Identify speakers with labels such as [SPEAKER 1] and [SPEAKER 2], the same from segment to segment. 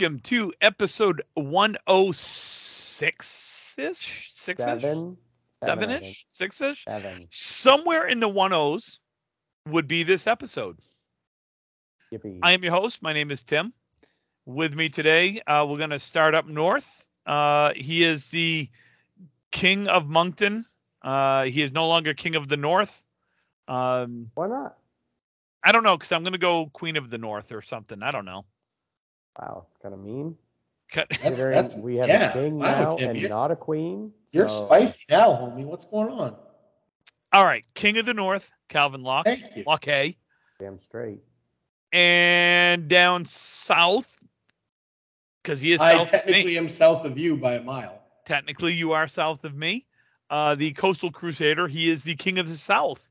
[SPEAKER 1] welcome to episode 106 ish, six ish,
[SPEAKER 2] seven,
[SPEAKER 1] seven ish, six ish.
[SPEAKER 2] Seven.
[SPEAKER 1] Somewhere in the 10s would be this episode.
[SPEAKER 2] Yippee.
[SPEAKER 1] I am your host. My name is Tim. With me today, uh, we're going to start up north. Uh, he is the king of Moncton. Uh, he is no longer king of the north. Um,
[SPEAKER 2] Why not?
[SPEAKER 1] I don't know because I'm going to go queen of the north or something. I don't know.
[SPEAKER 2] Wow, it's kind of mean.
[SPEAKER 1] Cut.
[SPEAKER 2] Considering
[SPEAKER 3] that's-
[SPEAKER 2] we have
[SPEAKER 3] yeah,
[SPEAKER 2] a king
[SPEAKER 3] wow,
[SPEAKER 2] now
[SPEAKER 3] Tim,
[SPEAKER 2] and
[SPEAKER 3] you're-
[SPEAKER 2] not a queen.
[SPEAKER 3] You're
[SPEAKER 2] so-
[SPEAKER 3] spicy now, homie. What's going on?
[SPEAKER 1] All right, king of the north, Calvin Locke,
[SPEAKER 3] Thank you.
[SPEAKER 1] Locke,
[SPEAKER 2] Damn straight.
[SPEAKER 1] and down south because he is
[SPEAKER 3] I
[SPEAKER 1] south of me.
[SPEAKER 3] technically am south of you by a mile.
[SPEAKER 1] technically you are south of me. Uh, the Coastal Crusader, he is the king of the south,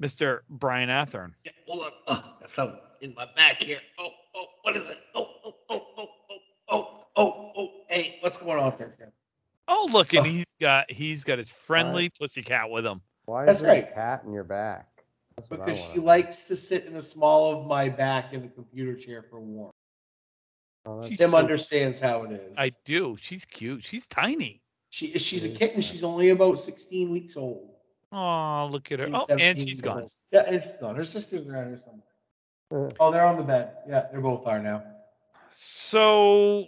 [SPEAKER 1] Mr. Brian Athern.
[SPEAKER 3] Yeah, hold on. Oh, that's something in my back here. Oh, oh, what is it? Oh, oh, oh, oh, oh, oh, oh, oh. Hey, what's going on there? Tim?
[SPEAKER 1] Oh, look, and
[SPEAKER 3] Oh.
[SPEAKER 1] he's got he's got his friendly pussy cat with him.
[SPEAKER 2] Why
[SPEAKER 3] That's
[SPEAKER 2] is there
[SPEAKER 3] right.
[SPEAKER 2] a cat in your back? That's
[SPEAKER 3] Because she likes to sit in the small of my back in the computer chair for warmth.
[SPEAKER 2] Oh, that's
[SPEAKER 1] She's
[SPEAKER 3] Tim
[SPEAKER 1] so-
[SPEAKER 3] understands how it is.
[SPEAKER 1] I do. She's cute. She's tiny.
[SPEAKER 3] she she's a kitten. She's only about 16 weeks old.
[SPEAKER 1] Oh, look at her. Oh, and
[SPEAKER 3] 17
[SPEAKER 1] she's
[SPEAKER 3] weeks
[SPEAKER 1] gone.
[SPEAKER 3] old. Yeah, and she's gone. Her sister's around here somewhere.
[SPEAKER 2] Uh,
[SPEAKER 3] Oh, they're on the bed. Yeah, they both are now.
[SPEAKER 1] So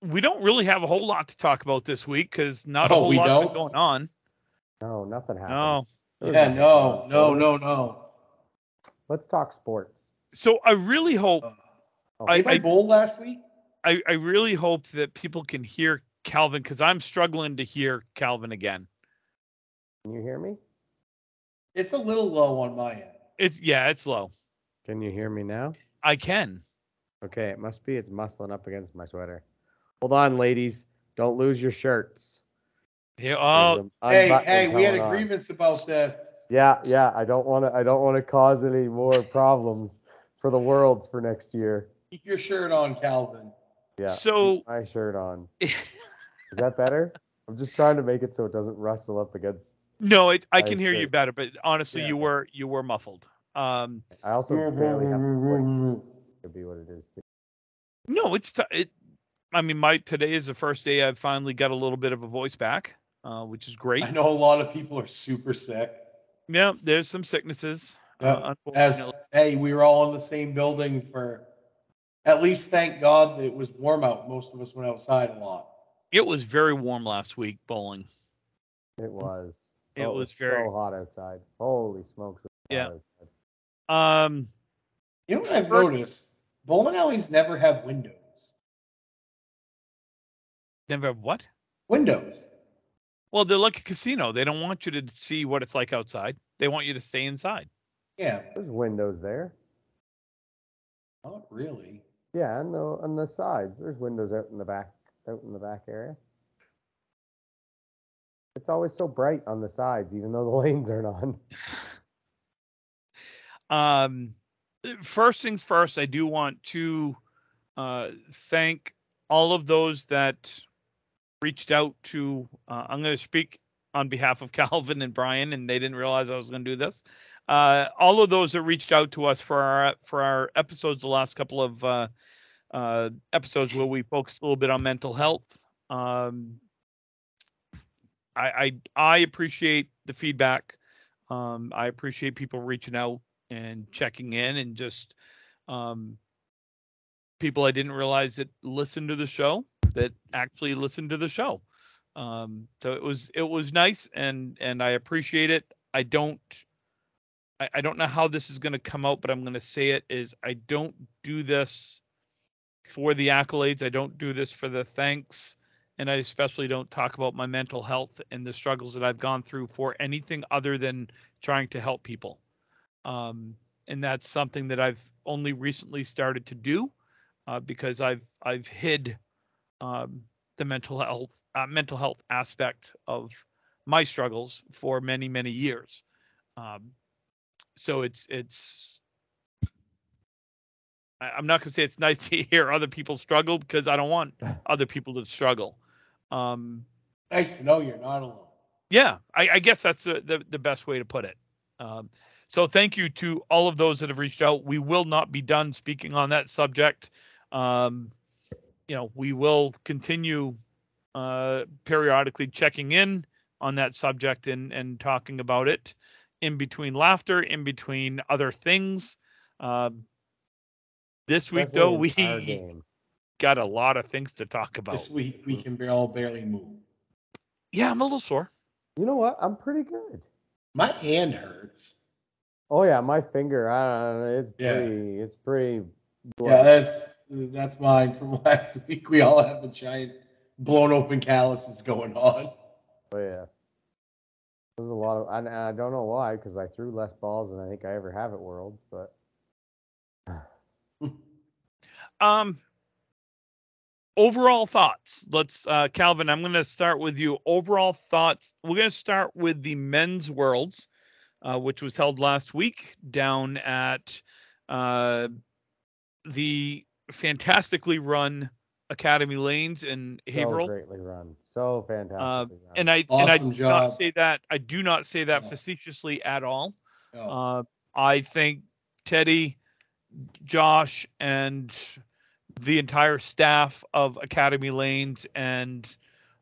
[SPEAKER 1] we don't really have a whole lot to talk about this week because not a
[SPEAKER 3] Oh,
[SPEAKER 1] whole
[SPEAKER 3] we
[SPEAKER 1] lot's
[SPEAKER 3] don't?
[SPEAKER 1] been going on.
[SPEAKER 2] no, nothing happened.
[SPEAKER 1] No.
[SPEAKER 3] Yeah, no, no, no, no.
[SPEAKER 2] Let's talk sports.
[SPEAKER 1] So I really hope
[SPEAKER 2] Oh,
[SPEAKER 1] I-
[SPEAKER 3] Anybody bowl last week?
[SPEAKER 1] I, I really hope that people can hear Calvin because I'm struggling to hear Calvin again.
[SPEAKER 2] can you hear me?
[SPEAKER 3] It's a little low on my end.
[SPEAKER 1] It's yeah, it's low.
[SPEAKER 2] Can you hear me now?
[SPEAKER 1] I can.
[SPEAKER 2] Okay, it must be it's muscling up against my sweater. Hold on, ladies. Don't lose your shirts.
[SPEAKER 1] Yeah.
[SPEAKER 2] There's
[SPEAKER 1] Oh,
[SPEAKER 3] Hey, hey, we had a
[SPEAKER 2] going on.
[SPEAKER 3] grievance about this.
[SPEAKER 2] Yeah, yeah. I don't want to. I don't want to cause any more problems for the worlds for next year.
[SPEAKER 3] Keep your shirt on, Calvin.
[SPEAKER 2] Yeah.
[SPEAKER 1] So-
[SPEAKER 2] keep my shirt on. Is that better? I'm just trying to make it so it doesn't rustle up against.
[SPEAKER 1] no, it, I
[SPEAKER 2] I
[SPEAKER 1] can hear you better, but honestly,
[SPEAKER 3] Yeah.
[SPEAKER 1] you were you were muffled. Um,
[SPEAKER 2] I also barely have a voice. Could be what it is. Too.
[SPEAKER 1] no, it's t- it. I mean, my today is the first day I've finally got a little bit of a voice back, uh, which is great.
[SPEAKER 3] I know a lot of people are super sick.
[SPEAKER 1] Yeah, there's some sicknesses.
[SPEAKER 3] Yeah,
[SPEAKER 1] Uh,
[SPEAKER 3] As hey, we were all in the same building for at least thank God that it was warm out. Most of us went outside a lot.
[SPEAKER 1] it was very warm last week bowling.
[SPEAKER 2] It was.
[SPEAKER 1] It
[SPEAKER 2] Oh,
[SPEAKER 1] was
[SPEAKER 2] it's
[SPEAKER 1] very-
[SPEAKER 2] so hot outside. Holy smokes!
[SPEAKER 1] Yeah.
[SPEAKER 2] outside.
[SPEAKER 1] Um,
[SPEAKER 3] You know what I've
[SPEAKER 1] For-
[SPEAKER 3] noticed? Bowling alleys never have windows.
[SPEAKER 1] never what?
[SPEAKER 3] Windows.
[SPEAKER 1] Well, they're like a casino. They don't want you to see what it's like outside. They want you to stay inside.
[SPEAKER 3] Yeah,
[SPEAKER 2] There's windows there.
[SPEAKER 3] not really.
[SPEAKER 2] Yeah, on the on the sides. There's windows out in the back, out in the back area. It's always so bright on the sides, even though the lanes aren't on.
[SPEAKER 1] Um, first things first, I do want to uh, thank all of those that reached out to. Uh, I'm going to speak on behalf of Calvin and Brian, and they didn't realize I was going to do this. Uh, all of those that reached out to us for our for our episodes, the last couple of uh, uh, episodes where we focused a little bit on mental health. Um, I, I I appreciate the feedback. Um, I appreciate people reaching out and checking in and just um, people I didn't realize that listened to the show that actually listened to the show. Um, so it was it was nice and and I appreciate it. I don't I, I don't know how this is going to come out, but I'm going to say it is I don't do this for the accolades. I don't do this for the thanks. And I especially don't talk about my mental health and the struggles that I've gone through for anything other than trying to help people um, and that's something that I've only recently started to do uh, because I've I've hid um, the mental health uh, mental health aspect of my struggles for many many years. Um, so it's it's I, I'm not gonna say it's nice to hear other people struggle because I don't want other people to struggle. Um,
[SPEAKER 3] Nice to know you're not alone.
[SPEAKER 1] yeah, I, I guess that's the, the, the best way to put it. Um, so thank you to all of those that have reached out. We will not be done speaking on that subject. Um, you know, we will continue uh, periodically checking in on that subject and and talking about it in between laughter, in between other things. Um, this week, though, we
[SPEAKER 2] Especially in our game.
[SPEAKER 1] got a lot of things to talk about.
[SPEAKER 3] This week we can all barely move.
[SPEAKER 1] Yeah, I'm a little sore.
[SPEAKER 2] You know what? I'm pretty good.
[SPEAKER 3] My hand hurts.
[SPEAKER 2] Oh yeah, my finger. I don't know. It's
[SPEAKER 3] Yeah.
[SPEAKER 2] pretty. It's pretty.
[SPEAKER 3] Yeah, that's that's mine from last week. We all have the giant blown open calluses going on.
[SPEAKER 2] Oh yeah. There's a lot of. I, I don't know why, because I threw less balls than I think I ever have at Worlds, but
[SPEAKER 1] Um, overall thoughts. Let's, uh, Calvin. I'm going to start with you. Overall thoughts. We're going to start with the men's worlds, uh, which was held last week down at uh, the fantastically run Academy Lanes in
[SPEAKER 2] so
[SPEAKER 1] Haverhill.
[SPEAKER 2] greatly run, so fantastic.
[SPEAKER 1] Uh, And I and I
[SPEAKER 3] Awesome
[SPEAKER 1] do not say that I do not say that
[SPEAKER 3] Yeah.
[SPEAKER 1] facetiously at all. Uh, I think Teddy, Josh, and the entire staff of Academy Lanes and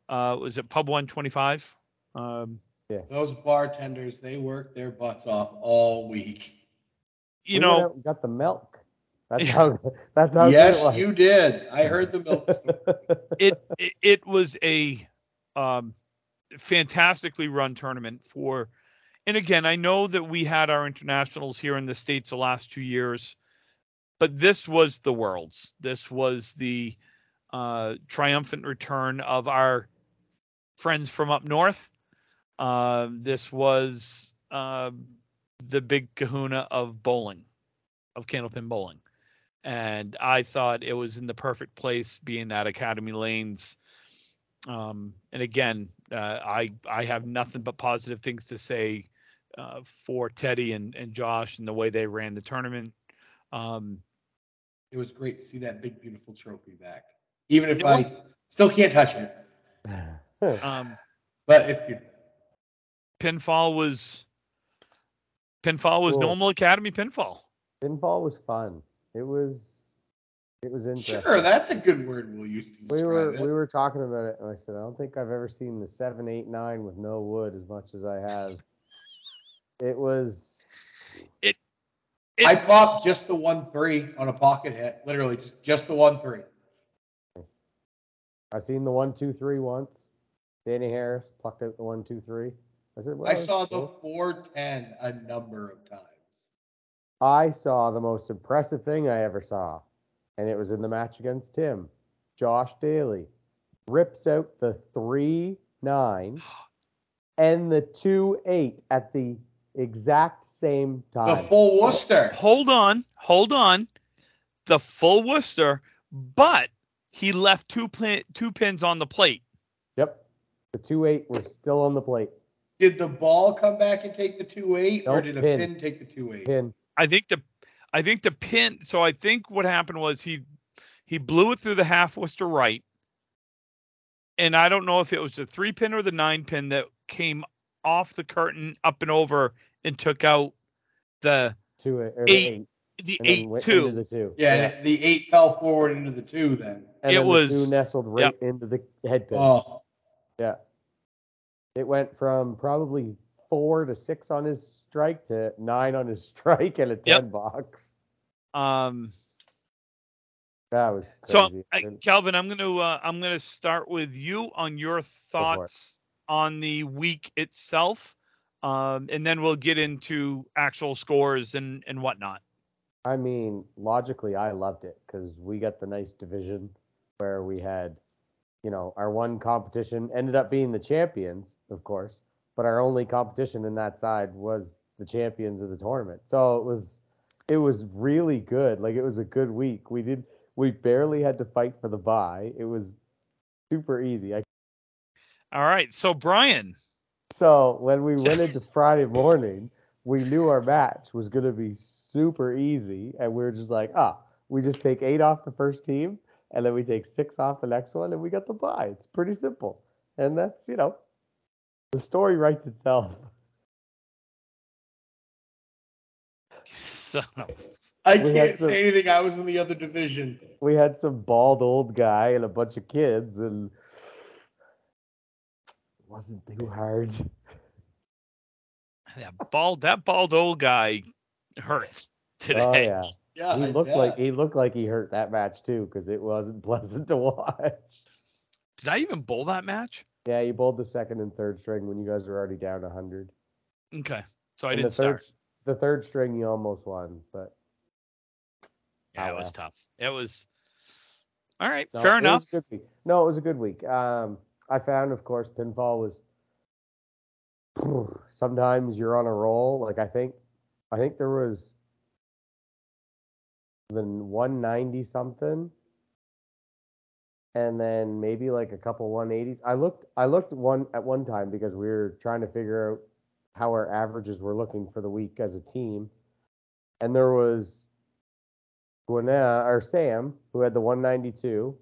[SPEAKER 1] uh, was it Pub One Twenty Five? Um,
[SPEAKER 3] those bartenders, they work their butts off all week.
[SPEAKER 1] you
[SPEAKER 2] We
[SPEAKER 1] know,
[SPEAKER 2] got the milk. That's how. That's how. good it
[SPEAKER 3] yes,
[SPEAKER 2] was.
[SPEAKER 3] you did. I heard the milk. story.
[SPEAKER 1] it, it it was a um, fantastically run tournament for and again i know that we had our internationals here in the states the last two years but this was the worlds this was the uh, triumphant return of our friends from up north uh, this was uh, the big kahuna of bowling of candlepin bowling and i thought it was in the perfect place being at academy lanes um, and again, uh, I I have nothing but positive things to say uh, for Teddy and, and Josh and the way they ran the tournament. Um,
[SPEAKER 3] It was great to see that big, beautiful trophy back. Even if I
[SPEAKER 1] was.
[SPEAKER 3] still can't touch it,
[SPEAKER 1] um,
[SPEAKER 3] but it's beautiful.
[SPEAKER 1] Pinfall was pinfall was
[SPEAKER 2] Cool.
[SPEAKER 1] normal Academy pinfall.
[SPEAKER 2] Pinball was fun. It was. It was interesting.
[SPEAKER 3] Sure, that's a good word we'll use to
[SPEAKER 2] we were
[SPEAKER 3] it.
[SPEAKER 2] we were talking about it, and I said I don't think I've ever seen the seven, eight, nine with no wood as much as I have. It was.
[SPEAKER 3] It I popped just the one three on a pocket hit, literally just just the one three.
[SPEAKER 2] Nice. I've seen the one, two, three once. Danny Harris plucked out the one, two, three. I said, well,
[SPEAKER 3] I
[SPEAKER 2] that's
[SPEAKER 3] saw the
[SPEAKER 2] cool."
[SPEAKER 3] four ten a number of times.
[SPEAKER 2] I saw the most impressive thing I ever saw, and it was in the match against Tim. Josh Daly rips out the three nine and the two eight at the exact same time.
[SPEAKER 3] The full Worcester.
[SPEAKER 1] Hold on, hold on. The full Worcester, but he left two pin, two pins on the plate.
[SPEAKER 2] Yep. The two eight were still on the plate.
[SPEAKER 3] Did the ball come back and take the two eight, or did a
[SPEAKER 2] pin.
[SPEAKER 3] pin, take the two eight?
[SPEAKER 2] Pin.
[SPEAKER 1] I think the I think the pin so I think what happened was he he blew it through the half Worcester right. And I don't know if it was the three pin or the nine pin that came off the curtain up and over and took out the
[SPEAKER 2] Two eight. The
[SPEAKER 1] Eight,
[SPEAKER 2] eight.
[SPEAKER 1] the
[SPEAKER 2] and
[SPEAKER 1] eight two.
[SPEAKER 2] the two.
[SPEAKER 3] Yeah, and the eight fell forward into the two. Then.
[SPEAKER 2] And
[SPEAKER 1] It
[SPEAKER 2] then the
[SPEAKER 1] was-
[SPEAKER 2] two nestled right into the head pin.
[SPEAKER 3] Oh,
[SPEAKER 2] Yeah. It went from probably four to six on his strike to nine on his strike and a 10
[SPEAKER 1] Yep.
[SPEAKER 2] box.
[SPEAKER 1] um
[SPEAKER 2] That was
[SPEAKER 1] so. I, Calvin, I'm gonna uh, I'm gonna start with you on your thoughts on the week itself. Um, and then we'll get into actual scores and, and whatnot.
[SPEAKER 2] I mean, logically, I loved it because we got the nice division where we had, you know, our one competition ended up being the champions, of course, but our only competition in that side was the champions of the tournament. So it was, it was really good. Like it was a good week. We did, we barely had to fight for the buy. It was super easy. I
[SPEAKER 1] All right. So Brian,
[SPEAKER 2] So when we went into Friday morning, we knew our match was going to be super easy, and we were just like, ah, we just take eight off the first team, and then we take six off the next one, and we got the buy. It's pretty simple, and that's you know, the story writes itself.
[SPEAKER 1] so
[SPEAKER 3] I
[SPEAKER 2] We
[SPEAKER 3] can't
[SPEAKER 2] some-
[SPEAKER 3] say anything. I was in the other division.
[SPEAKER 2] we had some bald old guy and a bunch of kids, and it wasn't too hard.
[SPEAKER 1] That bald, that bald old guy hurts oh, today.
[SPEAKER 2] Oh yeah,
[SPEAKER 3] Yeah,
[SPEAKER 2] he looked like he looked like he hurt that match too because it wasn't pleasant to watch.
[SPEAKER 1] Did I even bowl that match?
[SPEAKER 2] Yeah, you bowled the second and third string when you guys were already down hundred.
[SPEAKER 1] Okay, so I
[SPEAKER 2] And
[SPEAKER 1] didn't
[SPEAKER 2] the third,
[SPEAKER 1] start.
[SPEAKER 2] the third string you almost won, but
[SPEAKER 1] Yeah, it was
[SPEAKER 2] well.
[SPEAKER 1] tough. It was. All right,
[SPEAKER 2] no,
[SPEAKER 1] fair
[SPEAKER 2] it was a
[SPEAKER 1] enough.
[SPEAKER 2] good. No, it was a good week. Um, I found, of course, pinfall was. Sometimes you're on a roll. Like I think, I think there was. The 190 something. And then maybe like a couple 180s. I looked. I looked one at one time because we were trying to figure out how our averages were looking for the week as a team, and there was Gwinnett or Sam who had the 192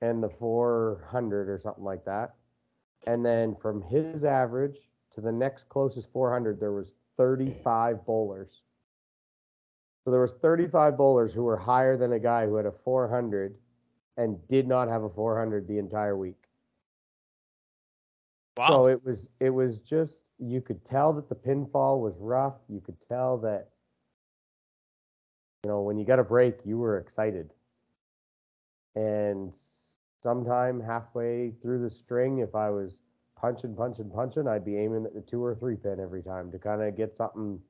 [SPEAKER 2] and the 400 or something like that. And then from his average to the next closest 400, there was 35 bowlers. So there was 35 bowlers who were higher than a guy who had a 400 and did not have a 400 the entire week.
[SPEAKER 1] Wow.
[SPEAKER 2] So it was it was just you could tell that the pinfall was rough. You could tell that you know when you got a break, you were excited. And sometime halfway through the string, if I was punching, punching, punching, I'd be aiming at the two or three pin every time to kind of get something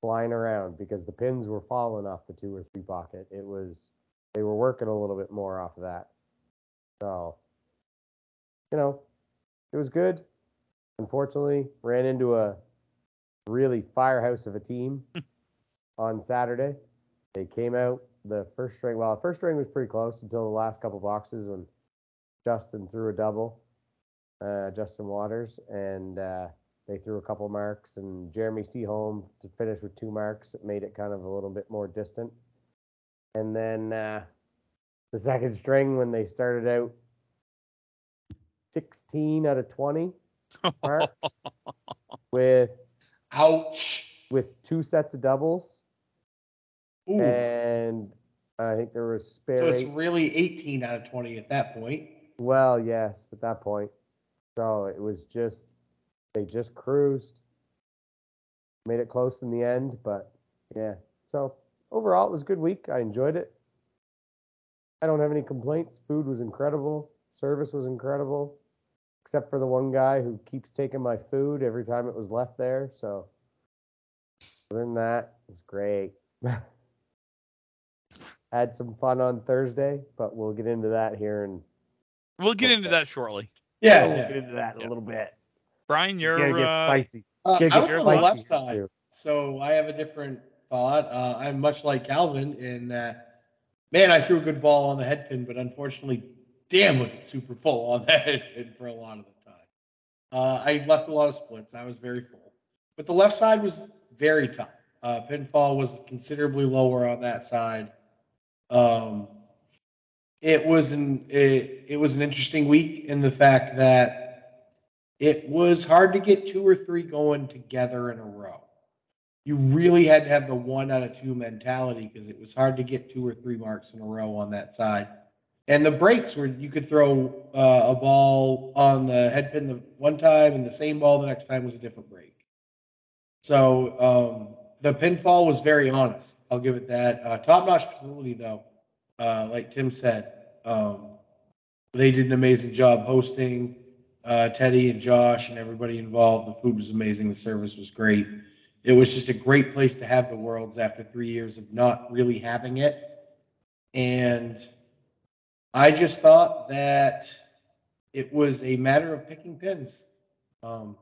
[SPEAKER 2] flying around because the pins were falling off the two or three pocket. It was they were working a little bit more off of that. So, you know, it was good. Unfortunately, ran into a really firehouse of a team on Saturday. They came out the first string. Well, the first string was pretty close until the last couple boxes when Justin threw a double, uh, Justin Waters, and uh, they threw a couple marks, and Jeremy Seaholm to finish with two marks. It made it kind of a little bit more distant. And then uh, the second string, when they started out 16 out of 20 marks with
[SPEAKER 3] Ouch.
[SPEAKER 2] with two sets of doubles,
[SPEAKER 3] Ooh.
[SPEAKER 2] and I think there was spare.
[SPEAKER 3] so it's
[SPEAKER 2] eight-
[SPEAKER 3] really 18 out of 20 at that point.
[SPEAKER 2] Well, yes, at that point. So it was just they just cruised. Made it close in the end, but yeah. So overall it was a good week. I enjoyed it. I don't have any complaints. Food was incredible. Service was incredible. Except for the one guy who keeps taking my food every time it was left there. So other than that, it was great. Had some fun on Thursday, but we'll get into that here and
[SPEAKER 1] We'll get into that shortly.
[SPEAKER 3] Yeah.
[SPEAKER 2] we'll get into that in
[SPEAKER 1] Yeah.
[SPEAKER 2] a little bit.
[SPEAKER 1] Brian,
[SPEAKER 2] It's
[SPEAKER 1] you're
[SPEAKER 2] gonna get
[SPEAKER 1] uh,
[SPEAKER 2] spicy.
[SPEAKER 3] Uh,
[SPEAKER 2] It's
[SPEAKER 3] I was on the left side,
[SPEAKER 2] too.
[SPEAKER 3] so I have a different thought. Uh, I'm much like Calvin in that, man, I threw a good ball on the head pin, but unfortunately, damn, was it super full on the head pin for a lot of the time. Uh, I left a lot of splits. I was very full, but the left side was very tough. Uh, pinfall was considerably lower on that side. Um, it was an it, it was an interesting week in the fact that it was hard to get two or three going together in a row. You really had to have the one out of two mentality because it was hard to get two or three marks in a row on that side. And the breaks where you could throw uh, a ball on the head pin the one time and the same ball the next time was a different break. So um, the pinfall was very honest. I'll give it that. Uh, Top notch facility though, uh, like Tim said, um, they did an amazing job hosting uh, Teddy and Josh and everybody involved. The food was amazing. The service was great. It was just a great place to have the Worlds after three years of not really having it. And I just thought that it was a matter of picking pins. Um,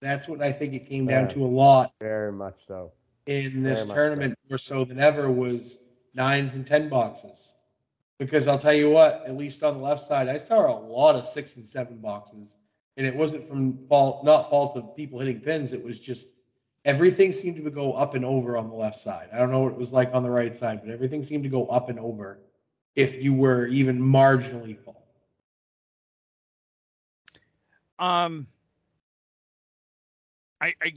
[SPEAKER 3] that's what I think it came down
[SPEAKER 2] Yeah.
[SPEAKER 3] to a lot
[SPEAKER 2] Very much so.
[SPEAKER 3] in this
[SPEAKER 2] Very much so.
[SPEAKER 3] tournament more so than ever was nines and ten boxes. Because I'll tell you what, at least on the left side, I saw a lot of six and seven boxes. And it wasn't from fault, not fault of people hitting pins. It was just everything seemed to go up and over on the left side. I don't know what it was like on the right side, but everything seemed to go up and over if you were even marginally full.
[SPEAKER 1] um I I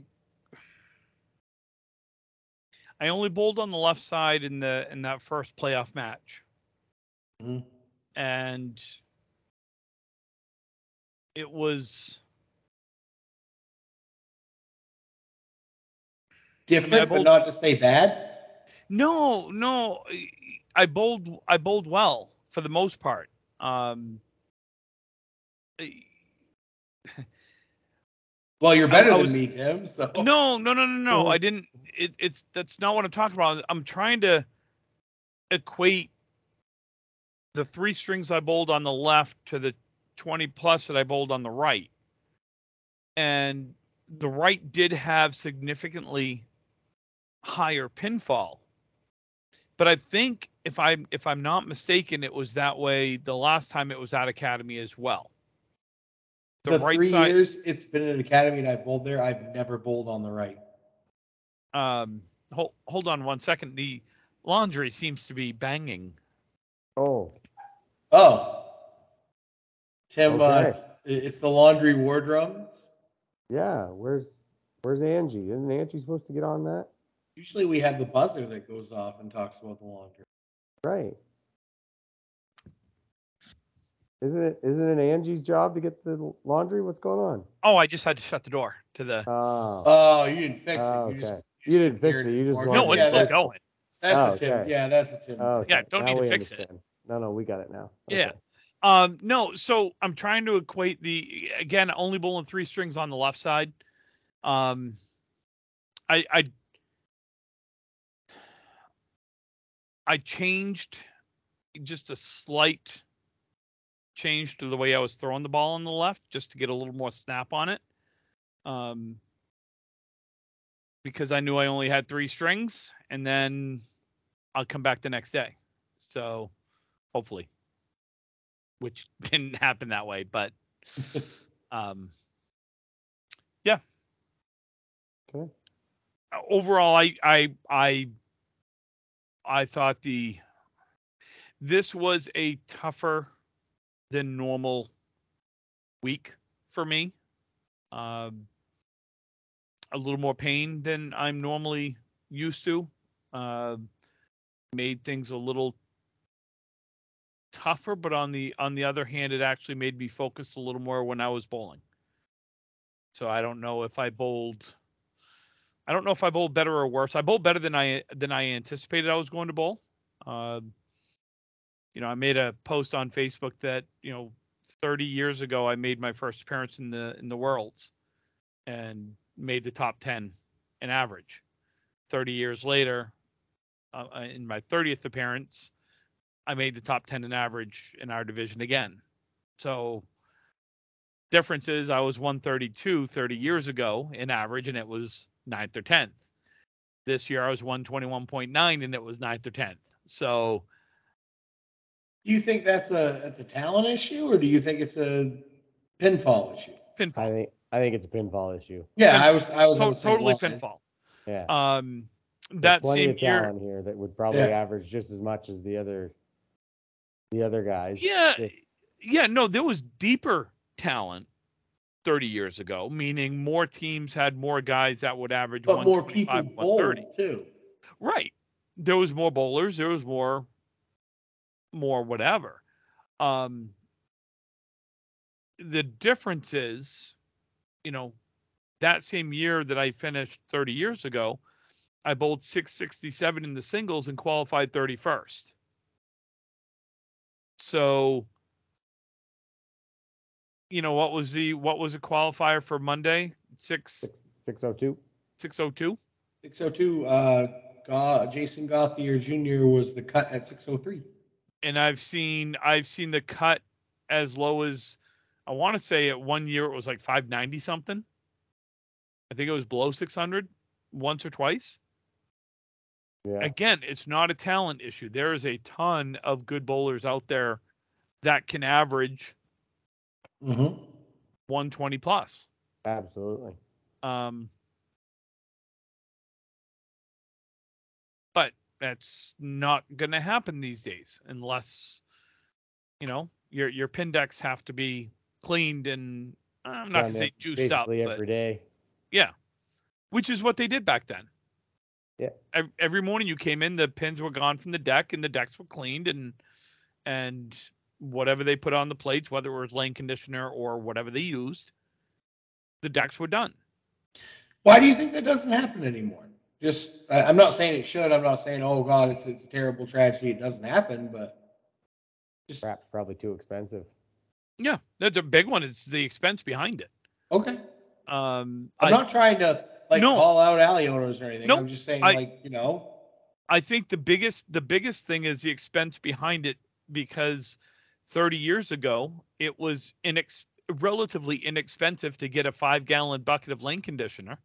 [SPEAKER 1] I only bowled on the left side in the in that first playoff match,
[SPEAKER 3] Mhm.
[SPEAKER 1] and it was
[SPEAKER 3] Different, but
[SPEAKER 1] bowled-
[SPEAKER 3] not to say bad.
[SPEAKER 1] no, no. I- I bowled I bowled well for the most part. Um,
[SPEAKER 3] Well, you're better
[SPEAKER 1] I
[SPEAKER 3] than
[SPEAKER 1] was-
[SPEAKER 3] me, Tim. So
[SPEAKER 1] No, no, no, no, no. I didn't. It, it's that's not what I'm talking about. I'm trying to equate the three strings I bowled on the left to the 20 plus that I bowled on the right. And the right did have significantly higher pinfall. But I think if I'm if I'm not mistaken, it was that way the last time it was at Academy as well.
[SPEAKER 3] the,
[SPEAKER 1] The, right
[SPEAKER 3] three
[SPEAKER 1] side.
[SPEAKER 3] years it's been at academy and I bowled there, I've never bowled on the right.
[SPEAKER 1] um hold, hold on one second the laundry seems to be banging
[SPEAKER 2] Oh,
[SPEAKER 3] Oh, Tim, uh, it's the laundry war drums.
[SPEAKER 2] yeah. Where's Where's Angie? Isn't Angie supposed to get on that?
[SPEAKER 3] Usually we have the buzzer that goes off and talks about the laundry.
[SPEAKER 2] Right. Isn't it? Isn't it Angie's job to get the laundry? What's going on?
[SPEAKER 1] oh i just had to shut the door to the
[SPEAKER 2] Oh,
[SPEAKER 3] Oh, you didn't fix
[SPEAKER 2] Oh,
[SPEAKER 3] it. You just,
[SPEAKER 2] okay. You didn't fix
[SPEAKER 3] hear
[SPEAKER 2] it, you just
[SPEAKER 3] anymore.
[SPEAKER 1] no it's
[SPEAKER 3] yeah,
[SPEAKER 1] still
[SPEAKER 3] that's,
[SPEAKER 1] going
[SPEAKER 3] that's
[SPEAKER 2] Oh,
[SPEAKER 3] the Tim. Yeah, that's the Tim.
[SPEAKER 2] oh,
[SPEAKER 1] Yeah,
[SPEAKER 2] okay.
[SPEAKER 1] don't
[SPEAKER 2] Now
[SPEAKER 1] need to
[SPEAKER 2] we
[SPEAKER 1] fix it.
[SPEAKER 2] No, no, we got it now.
[SPEAKER 1] Yeah. Um no so i'm trying to equate the again only bowling three strings on the left side um i i i changed just a slight change to the way i was throwing the ball on the left just to get a little more snap on it um because i knew i only had three strings and then i'll come back the next day so hopefully which didn't happen that way but um yeah.
[SPEAKER 2] Okay.
[SPEAKER 1] Uh, overall i i i i thought the this was a tougher than normal week for me. Um a little more pain than i'm normally used to. Uh, made things a little tougher but on the on the other hand it actually made me focus a little more when i was bowling. So i don't know if i bowled i don't know if i bowled better or worse. I bowled better than i than i anticipated i was going to bowl. Um, you know i made a post on facebook that you know 30 years ago i made my first appearance in the in the worlds and made the top 10 in average. 30 years later uh, uh, in my 30th appearance I made the top 10 in average in our division again. So difference is I was 132 30 years ago in average and it was ninth or 10th. This year I was 121.9 and it was ninth or 10th. So
[SPEAKER 3] Do you think that's a that's a talent issue, or do you think it's a pinfall issue?
[SPEAKER 1] Pinfall.
[SPEAKER 2] I think I think it's a pinfall issue.
[SPEAKER 3] Yeah,
[SPEAKER 1] Pin-
[SPEAKER 3] I was I was
[SPEAKER 1] To- totally
[SPEAKER 3] line.
[SPEAKER 1] pinfall.
[SPEAKER 2] Yeah.
[SPEAKER 1] Um
[SPEAKER 2] There's
[SPEAKER 1] that
[SPEAKER 2] plenty
[SPEAKER 1] same
[SPEAKER 2] of
[SPEAKER 1] year
[SPEAKER 2] talent here that would probably
[SPEAKER 3] Yeah.
[SPEAKER 2] average just as much as the other the other guys.
[SPEAKER 1] Yeah,
[SPEAKER 2] Just-
[SPEAKER 1] yeah, no, there was deeper talent 30 years ago, meaning more teams had more guys that would average
[SPEAKER 3] But more people
[SPEAKER 1] 125,
[SPEAKER 3] bowl
[SPEAKER 1] 130.
[SPEAKER 3] too.
[SPEAKER 1] Right. There was more bowlers, there was more more whatever. Um the difference is, you know, that same year that I finished 30 years ago, I bowled 667 in the singles and qualified 31st. So you know what was the what was the qualifier for Monday? Six
[SPEAKER 2] Six six oh two.
[SPEAKER 1] six oh two?
[SPEAKER 3] 602, uh, Ga- Jason Gauthier Jr. was the cut at 603.
[SPEAKER 1] and I've seen I've seen the cut as low as I want to say at one year it was like 590 something. I think it was below 600 once or twice.
[SPEAKER 2] Yeah.
[SPEAKER 1] Again, it's not a talent issue. There is a ton of good bowlers out there that can average
[SPEAKER 3] Mm-hmm.
[SPEAKER 1] 120 plus.
[SPEAKER 2] Absolutely.
[SPEAKER 1] Um, but that's not going to happen these days unless, you know, your your pin decks have to be cleaned and I'm not going to say juiced up,
[SPEAKER 2] basically
[SPEAKER 1] but
[SPEAKER 2] every day.
[SPEAKER 1] yeah, which is what they did back then.
[SPEAKER 2] Yeah.
[SPEAKER 1] Every, every morning you came in, the pins were gone from the deck and the decks were cleaned and and whatever they put on the plates, whether it was lane conditioner or whatever they used, the decks were done.
[SPEAKER 3] Why do you think that doesn't happen anymore? Just, I, I'm not saying it should. I'm not saying, oh God, it's it's a terrible tragedy. It doesn't happen, but just
[SPEAKER 2] Crap's probably too expensive.
[SPEAKER 1] Yeah, that's a big one. It's the expense behind it.
[SPEAKER 3] okay.
[SPEAKER 1] Um,
[SPEAKER 3] I'm
[SPEAKER 1] I,
[SPEAKER 3] not trying to like
[SPEAKER 1] No.
[SPEAKER 3] call out alley owners or anything.
[SPEAKER 1] Nope.
[SPEAKER 3] I'm just saying,
[SPEAKER 1] I-
[SPEAKER 3] like you know,
[SPEAKER 1] I think the biggest the biggest thing is the expense behind it because 30 years ago it was inex- relatively inexpensive to get a five gallon bucket of lane conditioner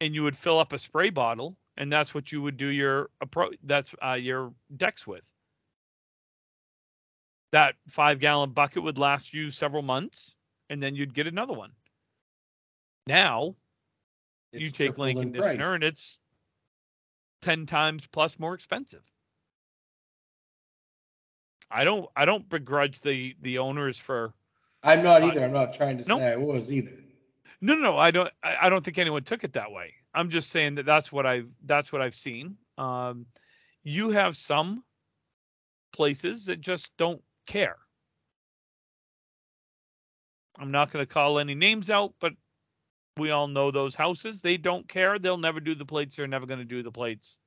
[SPEAKER 1] and you would fill up a spray bottle and that's what you would do your appro that's uh, your decks with that five gallon bucket would last you several months and then you'd get another one now you take lane conditioner
[SPEAKER 3] price.
[SPEAKER 1] and it's 10 times plus more expensive i don't i don't begrudge the the owners for
[SPEAKER 3] I'm not
[SPEAKER 1] uh,
[SPEAKER 3] either. I'm not trying to
[SPEAKER 1] nope.
[SPEAKER 3] say I was either.
[SPEAKER 1] no no no i don't I, I don't think anyone took it that way i'm just saying that that's what i've that's what i've seen um you have some places that just don't care i'm not going to call any names out but we all know those houses they don't care they'll never do the plates they're never going to do the plates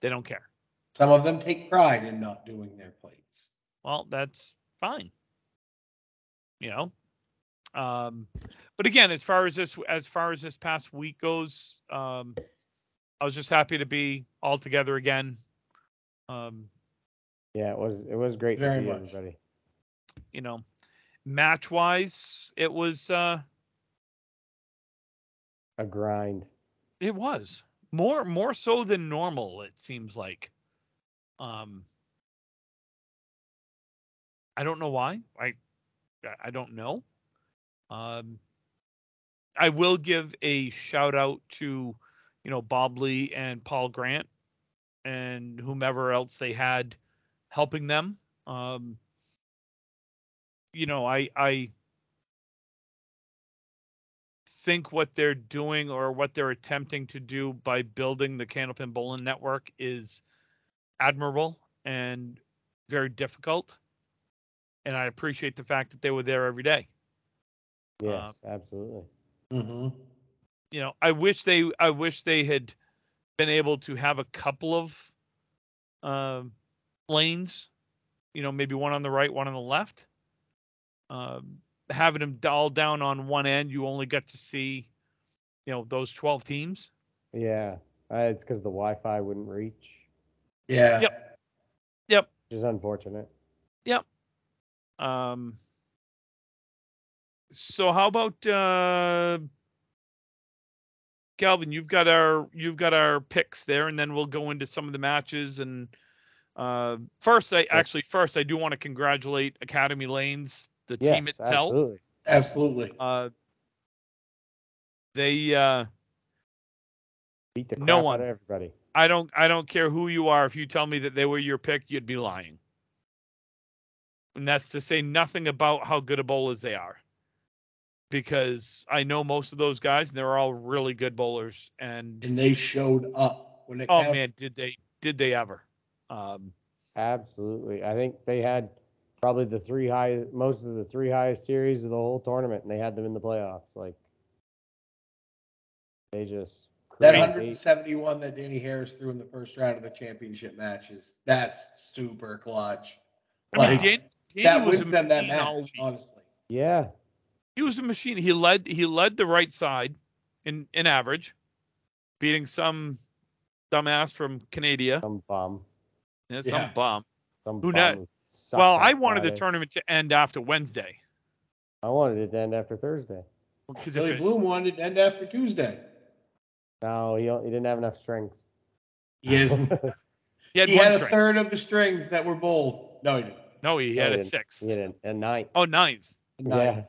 [SPEAKER 1] they don't care
[SPEAKER 3] Some of them take pride in not doing their plates.
[SPEAKER 1] well that's fine you know um but again as far as this as far as this past week goes um i was just happy to be all together again um
[SPEAKER 2] Yeah, it was it was great
[SPEAKER 3] Very
[SPEAKER 2] to see
[SPEAKER 3] much.
[SPEAKER 2] everybody.
[SPEAKER 1] you know match wise it was uh
[SPEAKER 2] A grind.
[SPEAKER 1] it was. More more so than normal it seems like. Um i don't know why. I i don't know. Um i will give a shout out to you know bob lee and paul grant and whomever else they had helping them. Um you know i i think what they're doing or what they're attempting to do by building the Candlepin Bowling Network is admirable and very difficult. And I appreciate the fact that they were there every day.
[SPEAKER 2] Yes, absolutely.
[SPEAKER 3] Mm-hmm.
[SPEAKER 1] You know, I wish they I wish they had been able to have a couple of um, lanes, you know, maybe one on the right, one on the left. Um, having them all down on one end, you only got to see, you know, those 12 teams.
[SPEAKER 2] Yeah, uh, it's because the Wi-Fi wouldn't reach,
[SPEAKER 3] Yeah.
[SPEAKER 1] Yep. Yep.
[SPEAKER 2] which is unfortunate. Yep.
[SPEAKER 1] Um, so how about uh, Calvin? You've got our you've got our picks there, and then we'll go into some of the matches. And uh, first, I actually first I do want to congratulate Academy Lanes, the
[SPEAKER 2] Yes,
[SPEAKER 1] team itself.
[SPEAKER 2] absolutely.
[SPEAKER 3] Absolutely.
[SPEAKER 1] Uh, they uh,
[SPEAKER 2] Beat the crap
[SPEAKER 1] no
[SPEAKER 2] out
[SPEAKER 1] one.
[SPEAKER 2] of everybody.
[SPEAKER 1] I don't I don't care who you are. If you tell me that they were your pick, you'd be lying. And that's to say nothing about how good a bowlers they are. Because I know most of those guys and they're all really good bowlers. And
[SPEAKER 3] And they showed up when it
[SPEAKER 1] oh
[SPEAKER 3] counted.
[SPEAKER 1] man, did they did they ever. Um
[SPEAKER 2] Absolutely. I think they had probably the three high, most of the three highest series of the whole tournament, and they had them in the playoffs. Like they just
[SPEAKER 3] That
[SPEAKER 2] create-
[SPEAKER 3] 171 that Danny Harris threw in the first round of the championship matches, that's super clutch.
[SPEAKER 1] I mean
[SPEAKER 3] Like,
[SPEAKER 1] Dan, Danny
[SPEAKER 3] that
[SPEAKER 1] was
[SPEAKER 3] wins them that
[SPEAKER 1] all
[SPEAKER 3] match,
[SPEAKER 1] week.
[SPEAKER 3] honestly.
[SPEAKER 2] Yeah,
[SPEAKER 1] He was a machine. He led he led the right side in in average, beating some dumbass from Canada.
[SPEAKER 2] some bum.
[SPEAKER 1] Yeah, some
[SPEAKER 3] Yeah.
[SPEAKER 1] bum.
[SPEAKER 2] Some
[SPEAKER 1] Who
[SPEAKER 2] bum
[SPEAKER 1] kno-
[SPEAKER 2] who sucked
[SPEAKER 1] Well, I wanted the tournament to end after Wednesday.
[SPEAKER 2] I wanted it to end after Thursday.
[SPEAKER 1] Because
[SPEAKER 3] Billy
[SPEAKER 1] if it,
[SPEAKER 3] Bloom wanted it to end after Tuesday.
[SPEAKER 2] No, he, he didn't have enough strings.
[SPEAKER 3] He, has,
[SPEAKER 1] he had
[SPEAKER 3] he had a
[SPEAKER 1] string.
[SPEAKER 3] third of the strings that were bowled. No, he didn't.
[SPEAKER 1] No, he
[SPEAKER 2] No,
[SPEAKER 1] had
[SPEAKER 2] he
[SPEAKER 1] a
[SPEAKER 2] didn't.
[SPEAKER 1] sixth.
[SPEAKER 2] he had a, a ninth.
[SPEAKER 1] Oh, ninth.
[SPEAKER 2] Yeah,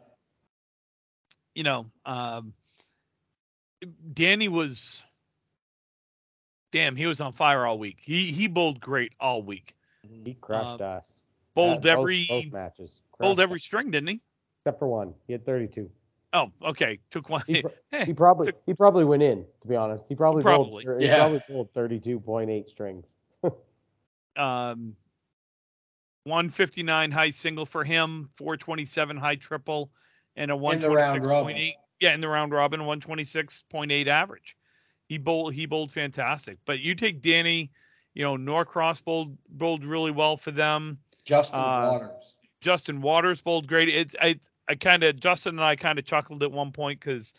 [SPEAKER 1] You know, um, Danny was, damn, he was on fire all week. He he bowled great all week.
[SPEAKER 2] he crushed
[SPEAKER 1] Um,
[SPEAKER 2] us.
[SPEAKER 1] Bowled
[SPEAKER 2] At both-
[SPEAKER 1] every
[SPEAKER 2] both matches.
[SPEAKER 1] bowled every string, didn't he?
[SPEAKER 2] except for one. He had 32.
[SPEAKER 1] Oh, okay. Took one.
[SPEAKER 2] He, pro- he probably
[SPEAKER 1] took-
[SPEAKER 2] he probably went in. To be honest, he probably
[SPEAKER 1] Probably.
[SPEAKER 2] Pulled, he probably pulled thirty-two point eight strings.
[SPEAKER 1] um, 159 high single for him, 427 high triple, and a
[SPEAKER 3] In
[SPEAKER 1] 126.8. Yeah, in the round robin, 126.8 average. He bowled he bowled fantastic. But you take Danny, you know, Norcross bowled bowled really well for them.
[SPEAKER 3] Justin
[SPEAKER 1] Uh,
[SPEAKER 3] Waters.
[SPEAKER 1] Justin Waters bowled great. It's I I kind of Justin and I kind of chuckled at one point because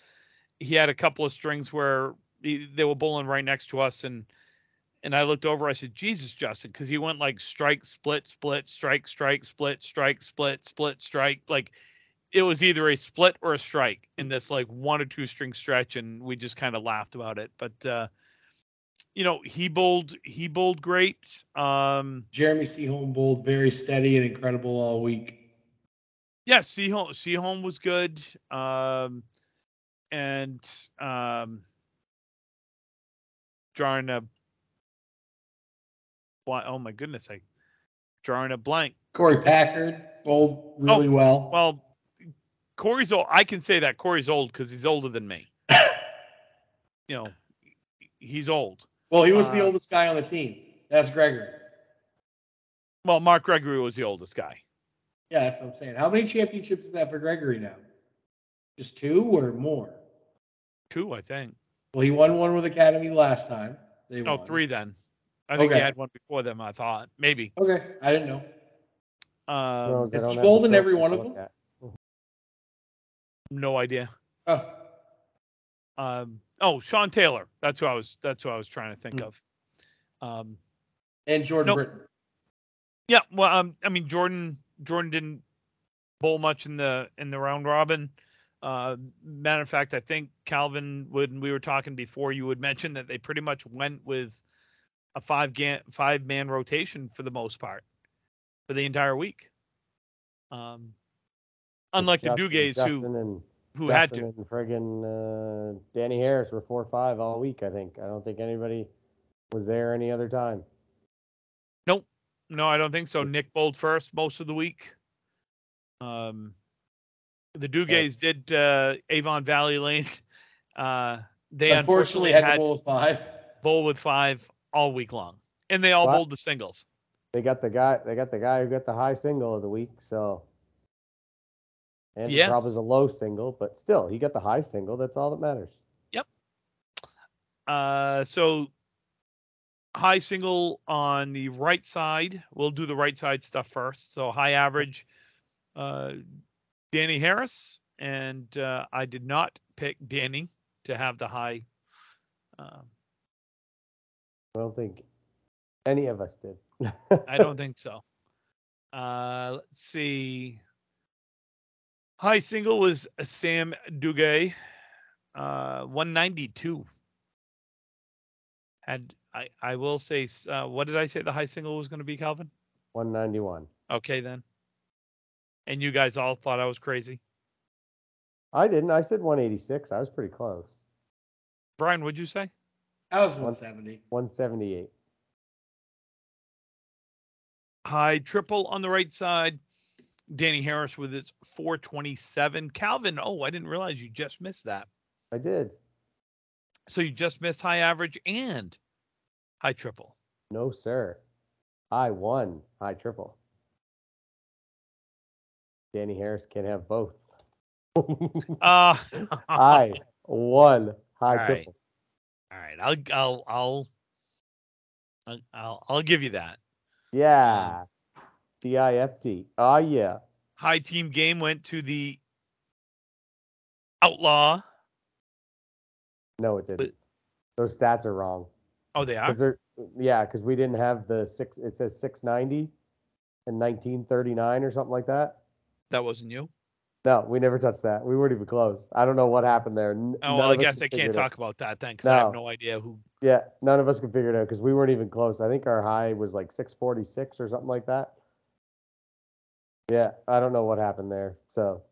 [SPEAKER 1] he had a couple of strings where he, they were bowling right next to us and and I looked over. I said, "Jesus, Justin," because he went like strike, split, split, strike, strike, split, strike, split, split, strike. Like it was either a split or a strike in this like one or two string stretch, and we just kind of laughed about it. But uh, you know, he bowled he bowled great. Um,
[SPEAKER 3] Jeremy Seaholm bowled very steady and incredible all week.
[SPEAKER 1] yeah, Seaholm Seaholm was good. Um, and um, drawing a why? Oh my goodness, I drawing a blank.
[SPEAKER 3] Corey Packard bowled really well.
[SPEAKER 1] Oh, Well, Corey's old. I can say that Corey's old because he's older than me. You know, he's old.
[SPEAKER 3] Well, he was the
[SPEAKER 1] uh,
[SPEAKER 3] oldest guy on the team. That's Gregory.
[SPEAKER 1] Well, Mark Gregory was the oldest guy.
[SPEAKER 3] Yeah, that's what I'm saying. How many championships is that for Gregory now? Just two or more?
[SPEAKER 1] Two, I think.
[SPEAKER 3] Well, he won one with Academy last time. They
[SPEAKER 1] No,
[SPEAKER 3] won.
[SPEAKER 1] three then. I think he had one before them. I thought maybe.
[SPEAKER 3] Okay, I didn't know.
[SPEAKER 1] Um,
[SPEAKER 2] Rose,
[SPEAKER 3] is he
[SPEAKER 2] have
[SPEAKER 3] gold in every one of them?
[SPEAKER 2] at.
[SPEAKER 1] no idea.
[SPEAKER 3] Oh,
[SPEAKER 1] Um, oh, Sean Taylor. That's who I was. That's who I was trying to think
[SPEAKER 3] Hmm.
[SPEAKER 1] of. Um,
[SPEAKER 3] and Jordan
[SPEAKER 1] Nope.
[SPEAKER 3] Britton.
[SPEAKER 1] yeah. Well, um, I mean, Jordan. Jordan didn't bowl much in the in the round robin. Uh, matter of fact, I think Calvin, when we were talking before, you would mention that they pretty much went with a five ga- five man rotation for the most part for the entire week. Um, unlike the
[SPEAKER 2] Justin-
[SPEAKER 1] who
[SPEAKER 2] and,
[SPEAKER 1] who had to.
[SPEAKER 2] and friggin' uh, Danny Harris were four or five all week. I think. I don't think anybody was there any other time. Nope.
[SPEAKER 1] No, I don't think so. Nick bowled first most of the week. Um, the Duguays did uh, Avon Valley Lane. Uh, they
[SPEAKER 3] Unfortunately,
[SPEAKER 1] unfortunately,
[SPEAKER 3] had
[SPEAKER 1] had
[SPEAKER 3] to bowl with five.
[SPEAKER 1] bowl with five all week long, and they all
[SPEAKER 2] What?
[SPEAKER 1] bowled the singles.
[SPEAKER 2] They got the guy. They got the guy who got the high single of the week. So. And
[SPEAKER 1] Yes.
[SPEAKER 2] probably a low single, but still, he got the high single. That's all that matters.
[SPEAKER 1] Uh, so high single on the right side. We'll do the right side stuff first. So high average, uh, Danny Harris, and uh, I did not pick Danny to have the high. Um,
[SPEAKER 2] I don't think any of us did.
[SPEAKER 1] I don't think so. Uh, let's see. High single was Sam Duguay, uh, 192. Had I, I will say, uh, what did I say the high single was going to be, Calvin?
[SPEAKER 2] 191.
[SPEAKER 1] Okay, then. And you guys all thought I was crazy.
[SPEAKER 2] I didn't. I said 186. I was pretty close.
[SPEAKER 1] Brian, what'd you say?
[SPEAKER 3] I was 170.
[SPEAKER 2] 178.
[SPEAKER 1] High triple on the right side. Danny Harris with its 427. Calvin, oh, I didn't realize you just missed that.
[SPEAKER 2] I did.
[SPEAKER 1] So you just missed high average and high triple.
[SPEAKER 2] No, sir. I won high triple. Danny Harris can have both.
[SPEAKER 1] Uh
[SPEAKER 2] I won high
[SPEAKER 1] All right.
[SPEAKER 2] triple.
[SPEAKER 1] all right. I'll I'll I'll I'll I'll, I'll give you that.
[SPEAKER 2] Yeah. C I F T. Ah, yeah.
[SPEAKER 1] High team game went to the outlaw.
[SPEAKER 2] No, it didn't. Those stats are wrong.
[SPEAKER 1] Oh, they are.
[SPEAKER 2] Cause yeah, because we didn't have the six, it says 690 and 1939 or something like that.
[SPEAKER 1] That wasn't you.
[SPEAKER 2] No, we never touched that. We weren't even close. I don't know what happened there. N-
[SPEAKER 1] Oh, well, I guess I can't talk about that then because I have
[SPEAKER 2] No.
[SPEAKER 1] no idea who.
[SPEAKER 2] Yeah, none of us could figure it out because we weren't even close. I think our high was like 646 or something like that. Yeah, I don't know what happened there. So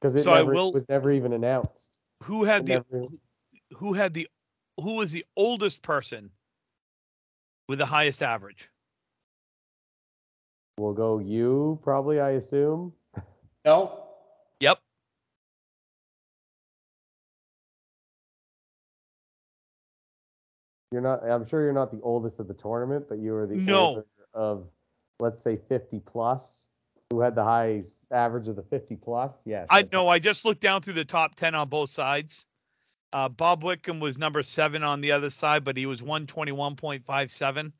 [SPEAKER 2] because it
[SPEAKER 1] so
[SPEAKER 2] never,
[SPEAKER 1] will,
[SPEAKER 2] was never even announced.
[SPEAKER 1] Who had
[SPEAKER 2] it
[SPEAKER 1] the
[SPEAKER 2] never,
[SPEAKER 1] who had the who was the oldest person with the highest average?
[SPEAKER 2] We'll go you probably, I assume.
[SPEAKER 3] No.
[SPEAKER 1] Yep.
[SPEAKER 2] You're not. I'm sure you're not the oldest of the tournament, but you are the
[SPEAKER 1] no.
[SPEAKER 2] of let's say, 50 plus, who had the highest average of the 50 plus. Yes.
[SPEAKER 1] I know. I just looked down through the top ten on both sides. Uh, Bob Wickham was number seven on the other side, but he was one twenty one point five seven,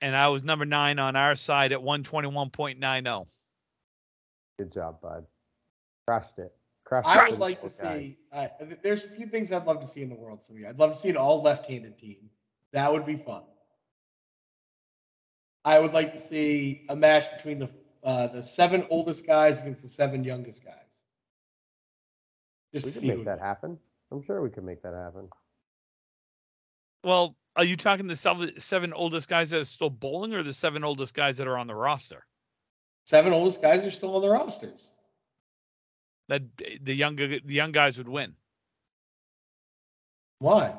[SPEAKER 1] and I was number nine on our side at one twenty one point nine oh.
[SPEAKER 2] Good job, bud. Crushed it. Crushed it.
[SPEAKER 3] I
[SPEAKER 2] it
[SPEAKER 3] would
[SPEAKER 2] for
[SPEAKER 3] like to
[SPEAKER 2] guys.
[SPEAKER 3] see. Uh, there's a few things I'd love to see in the World Series. I'd love to see an all left-handed team. That would be fun. I would like to see a match between the uh, the seven oldest guys against the seven youngest guys. Just
[SPEAKER 2] We can
[SPEAKER 3] see
[SPEAKER 2] make that happen. I'm sure we can make that happen.
[SPEAKER 1] Well, are you talking the seven, seven oldest guys that are still bowling, or the seven oldest guys that are on the roster?
[SPEAKER 3] seven oldest guys are still on the rosters.
[SPEAKER 1] That the younger the young guys would win
[SPEAKER 3] Why?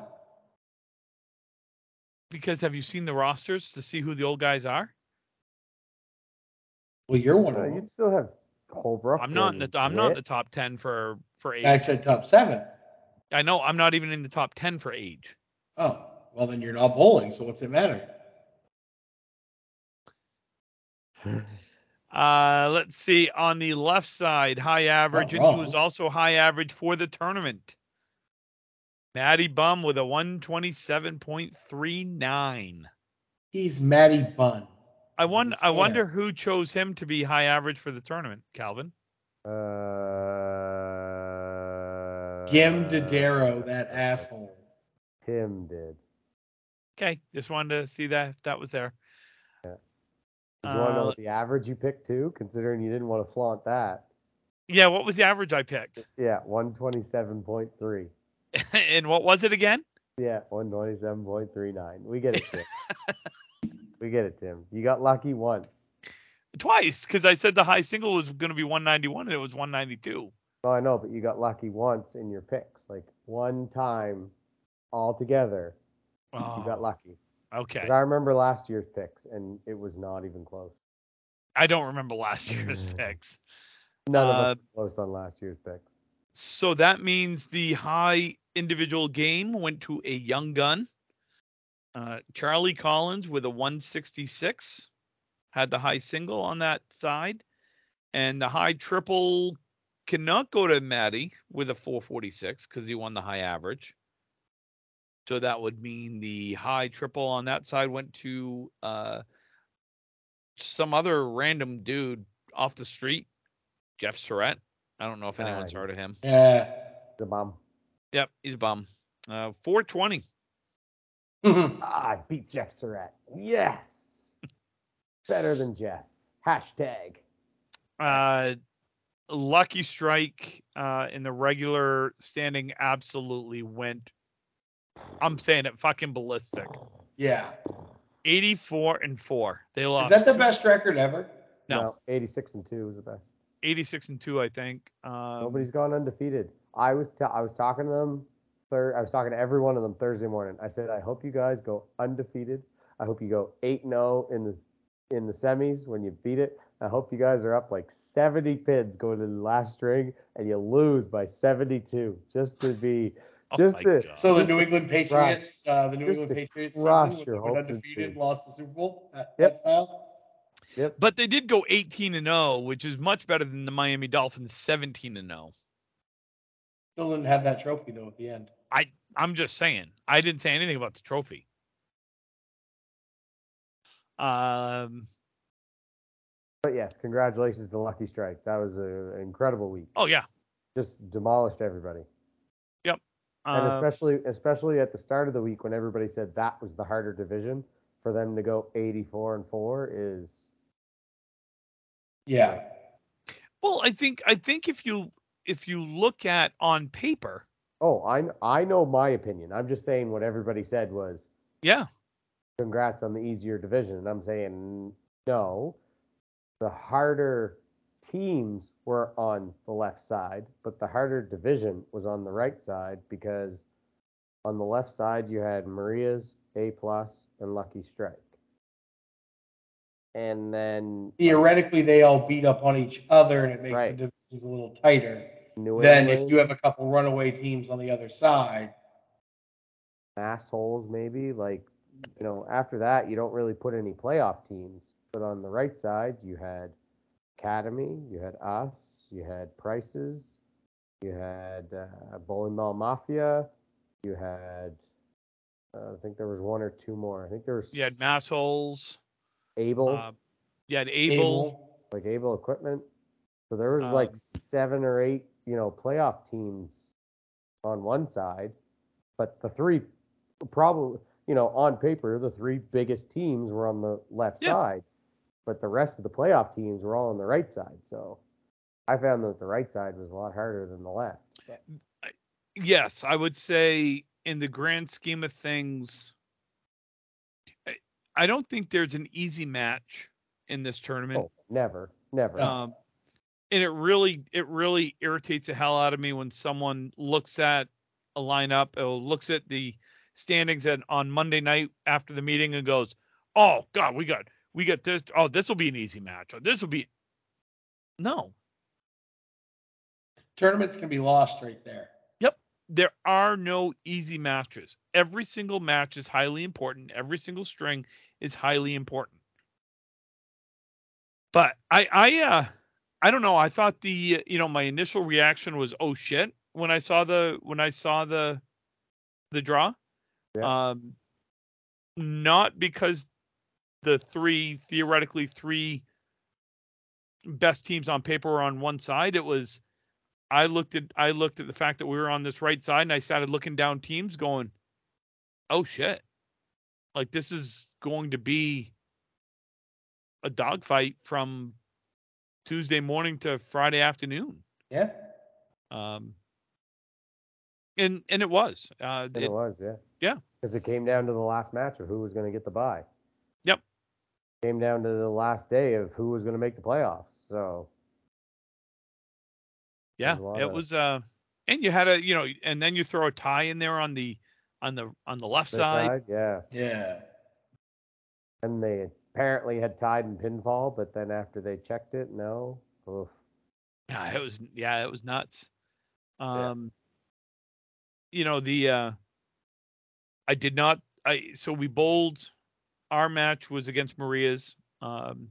[SPEAKER 1] Because have you seen the rosters to see who the old guys are?
[SPEAKER 3] Well, you're one
[SPEAKER 2] Uh,
[SPEAKER 3] of them.
[SPEAKER 2] you'd still have Holbrook.
[SPEAKER 1] I'm not in the I'm not in the top ten for for age.
[SPEAKER 3] I said top seven.
[SPEAKER 1] I know I'm not even in the top ten for age.
[SPEAKER 3] Oh, well then you're not bowling. So what's it matter?
[SPEAKER 1] Uh, let's see. On the left side, high average, and he was also high average for the tournament. Matty Bum with a 127.39.
[SPEAKER 3] He's Matty Bunn.
[SPEAKER 1] I wonder. I wonder who chose him to be high average for the tournament. Calvin.
[SPEAKER 2] Uh,
[SPEAKER 3] Tim Dodaro, that asshole.
[SPEAKER 2] Tim did.
[SPEAKER 1] Okay, just wanted to see that if that was there.
[SPEAKER 2] Did you want to know
[SPEAKER 1] Uh,
[SPEAKER 2] the average you picked too? Considering you didn't want to flaunt that.
[SPEAKER 1] Yeah, what was the average I picked?
[SPEAKER 2] Yeah, one twenty-seven point three.
[SPEAKER 1] and what was it again?
[SPEAKER 2] Yeah, one twenty-seven point three nine. We get it, Tim. we get it, Tim. You got lucky once.
[SPEAKER 1] Twice, because I said the high single was going to be 191 and it was 192.
[SPEAKER 2] Oh, I know, but you got lucky once in your picks, like one time all together. You got
[SPEAKER 1] Oh,
[SPEAKER 2] lucky.
[SPEAKER 1] okay.
[SPEAKER 2] I remember last year's picks, and it was not even close.
[SPEAKER 1] I don't remember last year's
[SPEAKER 2] Mm.
[SPEAKER 1] picks.
[SPEAKER 2] None of
[SPEAKER 1] Uh,
[SPEAKER 2] us were close on last year's picks.
[SPEAKER 1] So that means the high individual game went to a young gun. Uh, Charlie Collins with a 166 had the high single on that side, and the high triple cannot go to Maddie with a 446 because he won the high average. So that would mean the high triple on that side went to uh, some other random dude off the street, Jeff Surratt. I don't know if anyone's heard of him.
[SPEAKER 3] Yeah.
[SPEAKER 2] The mom.
[SPEAKER 1] Yep, he's a bum. Uh, 420.
[SPEAKER 2] Ah, I beat Jeff Surratt. Yes. Better than Jeff. Hashtag.
[SPEAKER 1] Uh, lucky strike uh, in the regular standing absolutely went. I'm saying it fucking ballistic.
[SPEAKER 3] yeah.
[SPEAKER 1] 84 and four. They lost.
[SPEAKER 3] Is that the best record ever?
[SPEAKER 1] No.
[SPEAKER 2] 86 and 2 was the best.
[SPEAKER 1] 86 and two, I think. Um,
[SPEAKER 2] Nobody's gone undefeated. I was ta- I was talking to them thir- I was talking to every one of them Thursday morning. I said, I hope you guys go undefeated. I hope you go 8 0 in the in the semis when you beat it. I hope you guys are up like 70 pins going to the last string and you lose by 72 just to be
[SPEAKER 1] oh
[SPEAKER 2] just
[SPEAKER 1] my
[SPEAKER 2] to-
[SPEAKER 1] God.
[SPEAKER 3] So the New England Patriots, uh, the New England Patriots
[SPEAKER 2] crush
[SPEAKER 3] season when
[SPEAKER 2] your
[SPEAKER 3] they went
[SPEAKER 2] hopes
[SPEAKER 3] undefeated, lost the Super Bowl. That,
[SPEAKER 2] Yep.
[SPEAKER 3] that style.
[SPEAKER 1] but they did go 18 and 0, which is much better than the Miami Dolphins 17 and oh. 0.
[SPEAKER 3] Still didn't have that trophy though at the end.
[SPEAKER 1] I I'm just saying. I didn't say anything about the trophy. Um.
[SPEAKER 2] But yes, congratulations to Lucky Strike. That was an incredible week.
[SPEAKER 1] Oh yeah.
[SPEAKER 2] Just demolished everybody. Yep. And
[SPEAKER 1] Uh,
[SPEAKER 2] especially especially at the start of the week when everybody said that was the harder division, for them to go 84 and 4 is
[SPEAKER 3] Yeah.
[SPEAKER 1] well, I think I think if you if you look at on paper,
[SPEAKER 2] Oh, I I know my opinion. I'm just saying what everybody said was
[SPEAKER 1] yeah,
[SPEAKER 2] congrats on the easier division. And I'm saying no. The harder teams were on the left side, but the harder division was on the right side because on the left side you had Maria's A plus and Lucky Strike. And then
[SPEAKER 3] Theoretically, they all beat up on each other, and it makes
[SPEAKER 2] Right.
[SPEAKER 3] the divisions a little tighter.
[SPEAKER 2] New
[SPEAKER 3] Then, if you have a couple runaway teams on the other side,
[SPEAKER 2] assholes maybe like you know after that you don't really put any playoff teams but on the right side you had academy you had us you had prices you had uh, bowling ball mafia you had uh, i think there was one or two more i think there was
[SPEAKER 1] You had mass holes.
[SPEAKER 2] Able
[SPEAKER 1] Uh, you had Able.
[SPEAKER 2] like able equipment? So there was like
[SPEAKER 1] Um,
[SPEAKER 2] seven or eight you know playoff teams on one side but the three probably you know on paper the three biggest teams were on the left
[SPEAKER 1] Yeah.
[SPEAKER 2] side but the rest of the playoff teams were all on the right side. So i found that the right side was a lot harder than the left.
[SPEAKER 1] Yes, I would say in the grand scheme of things, I- I don't think there's an easy match in this tournament.
[SPEAKER 2] oh never never
[SPEAKER 1] Um, and it really, it really irritates the hell out of me when someone looks at a lineup or looks at the standings and on Monday night after the meeting and goes, "Oh God, we got, we got this. Oh, this will be an easy match. Or this will be." No,
[SPEAKER 3] Tournaments can be lost right there.
[SPEAKER 1] There are no easy matches. Every single match is highly important. Every single string is highly important. But I I uh I don't know. I thought the you know my initial reaction was oh shit when I saw the when I saw the the draw.
[SPEAKER 2] Yeah.
[SPEAKER 1] Um not because the three theoretically three best teams on paper were on one side. It was I looked at I looked at the fact that we were on this right side and I started looking down teams going, oh shit. Like this is going to be a dogfight from Tuesday morning to Friday afternoon.
[SPEAKER 3] Yeah.
[SPEAKER 1] Um and and it was. Uh it-
[SPEAKER 2] it was yeah
[SPEAKER 1] yeah.
[SPEAKER 2] because it came down to the last match of who was going to get the bye
[SPEAKER 1] Yep.
[SPEAKER 2] came down to the last day of who was going to make the playoffs so
[SPEAKER 1] Yeah, it
[SPEAKER 2] of-
[SPEAKER 1] was uh and you had a you know and then you throw a tie in there on the on the on the left
[SPEAKER 2] this
[SPEAKER 1] side.
[SPEAKER 2] side, yeah
[SPEAKER 3] Yeah.
[SPEAKER 2] And they apparently had tied in pinfall, but then after they checked it, no. Oof.
[SPEAKER 1] Yeah, it was yeah, it was nuts.
[SPEAKER 2] Yeah.
[SPEAKER 1] Um you know, the uh I did not I so we bowled our match was against Maria's. Um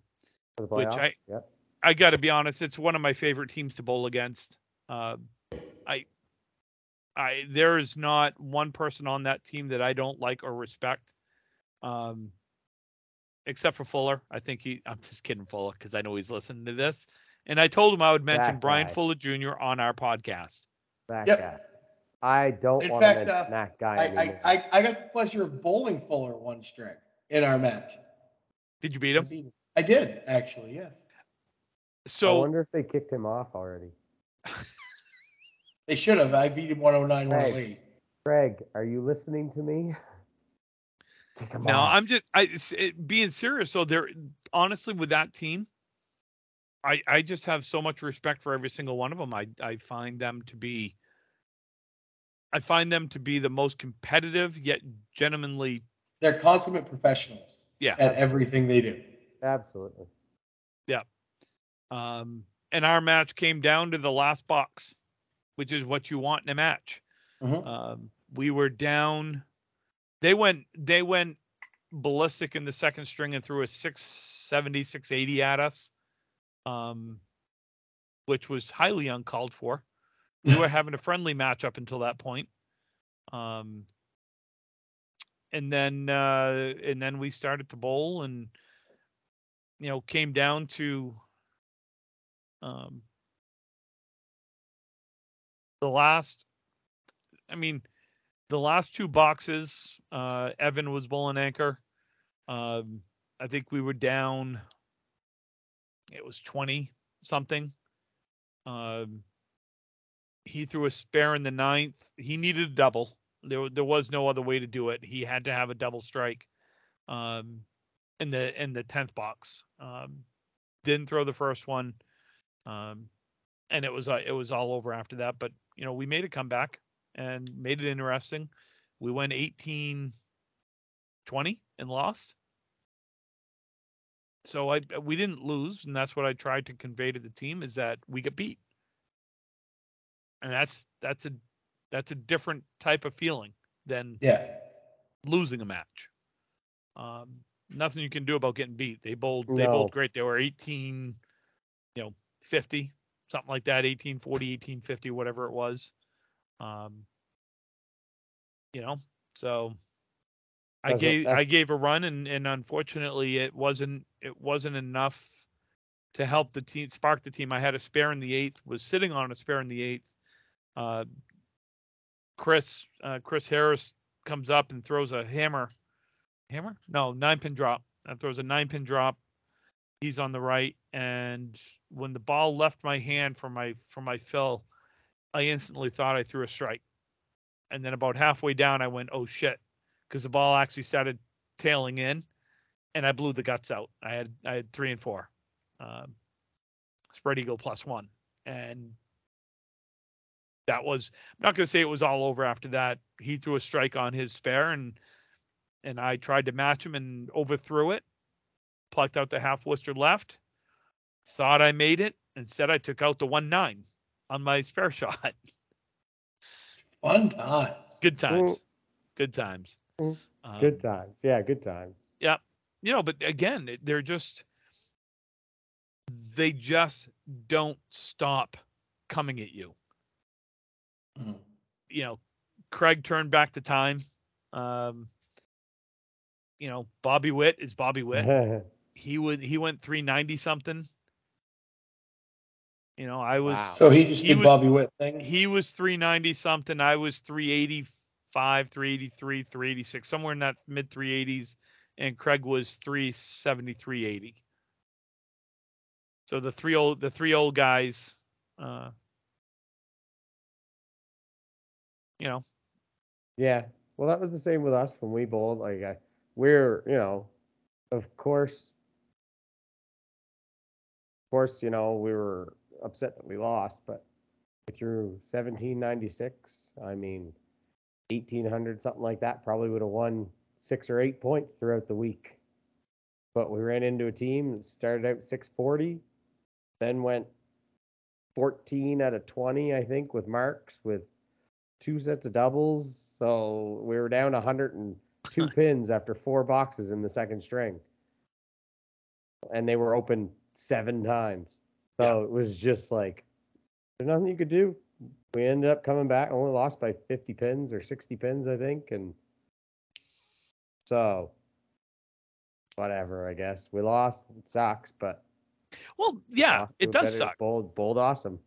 [SPEAKER 1] Which. I-
[SPEAKER 2] Yep.
[SPEAKER 1] I got to be honest, it's one of my favorite teams to bowl against. Uh, I, I there is not one person on that team that I don't like or respect, um, except for Fuller. I think he. I'm just kidding, Fuller, because I know he's listening to this. And I told him I would mention
[SPEAKER 2] That
[SPEAKER 1] Brian
[SPEAKER 2] guy.
[SPEAKER 1] Fuller Jr. on our podcast.
[SPEAKER 2] That
[SPEAKER 3] Yep.
[SPEAKER 2] guy. I don't
[SPEAKER 3] In
[SPEAKER 2] want to
[SPEAKER 3] fact,
[SPEAKER 2] mention
[SPEAKER 3] uh,
[SPEAKER 2] that guy
[SPEAKER 3] I. I, I, I got the pleasure of bowling Fuller one string in our match.
[SPEAKER 1] Did you beat
[SPEAKER 3] I
[SPEAKER 1] him?
[SPEAKER 3] beat him. I did, actually, yes.
[SPEAKER 2] So I
[SPEAKER 1] So
[SPEAKER 2] wonder if they kicked him off already.
[SPEAKER 3] They should have. I beat him 109,
[SPEAKER 2] Hey.
[SPEAKER 3] 108.
[SPEAKER 2] Greg, are you listening to me? Kick him
[SPEAKER 1] no,
[SPEAKER 2] off.
[SPEAKER 1] I'm just I s- it- being serious. So there, honestly, with that team, I I just have so much respect for every single one of them. I I find them to be. I find them to be the most competitive yet gentlemanly.
[SPEAKER 3] They're consummate professionals
[SPEAKER 1] Yeah.
[SPEAKER 3] at everything they do.
[SPEAKER 2] Absolutely. Yeah.
[SPEAKER 1] Um, and our match came down to the last box, which is what you want in a match.
[SPEAKER 3] Mhm.
[SPEAKER 1] Um, we were down. They went. They went ballistic in the second string and threw a 670, 680 at us, um, which was highly uncalled for. We were having a friendly match up until that point. Um, and then uh, and then we started to bowl and you know came down to um, the last i mean the last two boxes uh evan was bowling anchor. Um i think we were down it was 20 something um he threw a spare in the ninth. He needed a double. There, there was no other way to do it. He had to have a double strike um in the in the 10th box. Um didn't throw the first one. Um and it was uh, it was all over after that but you know we made a comeback and made it interesting we went 18 20 and lost so i we didn't lose and that's what i tried to convey to the team is that we got beat and that's that's a that's a different type of feeling than
[SPEAKER 3] Yeah.
[SPEAKER 1] losing a match. Um, nothing you can do about getting beat. They bowled they bowled great. They were 18, you know, 50, something like that, 1840, 1850, whatever it was. Um, you know, so I
[SPEAKER 2] That's
[SPEAKER 1] gave I gave a run and and unfortunately it wasn't it wasn't enough to help the team spark the team. I had a spare in the eighth, was sitting on a spare in the eighth. Uh, Chris uh, Chris Harris comes up and throws a hammer. Hammer? No, nine pin drop. And throws a nine pin drop. He's on the right, and when the ball left my hand from my from my fill, I instantly thought I threw a strike. And then about halfway down, I went, "Oh shit," because the ball actually started tailing in, and I blew the guts out. I had I had three and four, um, spread eagle plus one, and that was I'm not going to say it was all over after that. He threw a strike on his fair and and I tried to match him and overthrew it, plucked out the half Worcester left, thought I made it. Instead, I took out the one nine on my spare shot.
[SPEAKER 3] Fun time.
[SPEAKER 1] Good times. Good times.
[SPEAKER 2] Mm.
[SPEAKER 1] Um,
[SPEAKER 2] Good times. Yeah, good times. Yeah.
[SPEAKER 1] You know, but again, they're just they just don't stop coming at you.
[SPEAKER 3] Mhm.
[SPEAKER 1] You know, Craig turned back the time. Um, you know, Bobby Witt is Bobby Witt. he would he went 390 something. You know, I was
[SPEAKER 2] Wow.
[SPEAKER 3] So he just
[SPEAKER 1] He
[SPEAKER 3] did
[SPEAKER 1] was-
[SPEAKER 3] Bobby Witt things.
[SPEAKER 1] he was 390 something. I was 385, 383, 386, somewhere in that mid 380s, and Craig was 370, 380. So the three old the three old guys, uh, you know,
[SPEAKER 2] Yeah. Well, that was the same with us when we bowled. Like, I, we're, you know, of course, of course, you know, we were upset that we lost, but we threw 1796. I mean, 1800, something like that, probably would have won six or eight points throughout the week. But we ran into a team that started out 640, then went 14 out of 20, I think, with marks with two sets of doubles. So we were down 102 pins after four boxes in the second string. And they were open seven times. So it was just like, there's nothing you could do. We ended up coming back, only lost by 50 pins or 60 pins, I think. And so, whatever, I guess. We lost. It sucks, but
[SPEAKER 1] well, yeah, it does suck,
[SPEAKER 2] Bold, bold, awesome.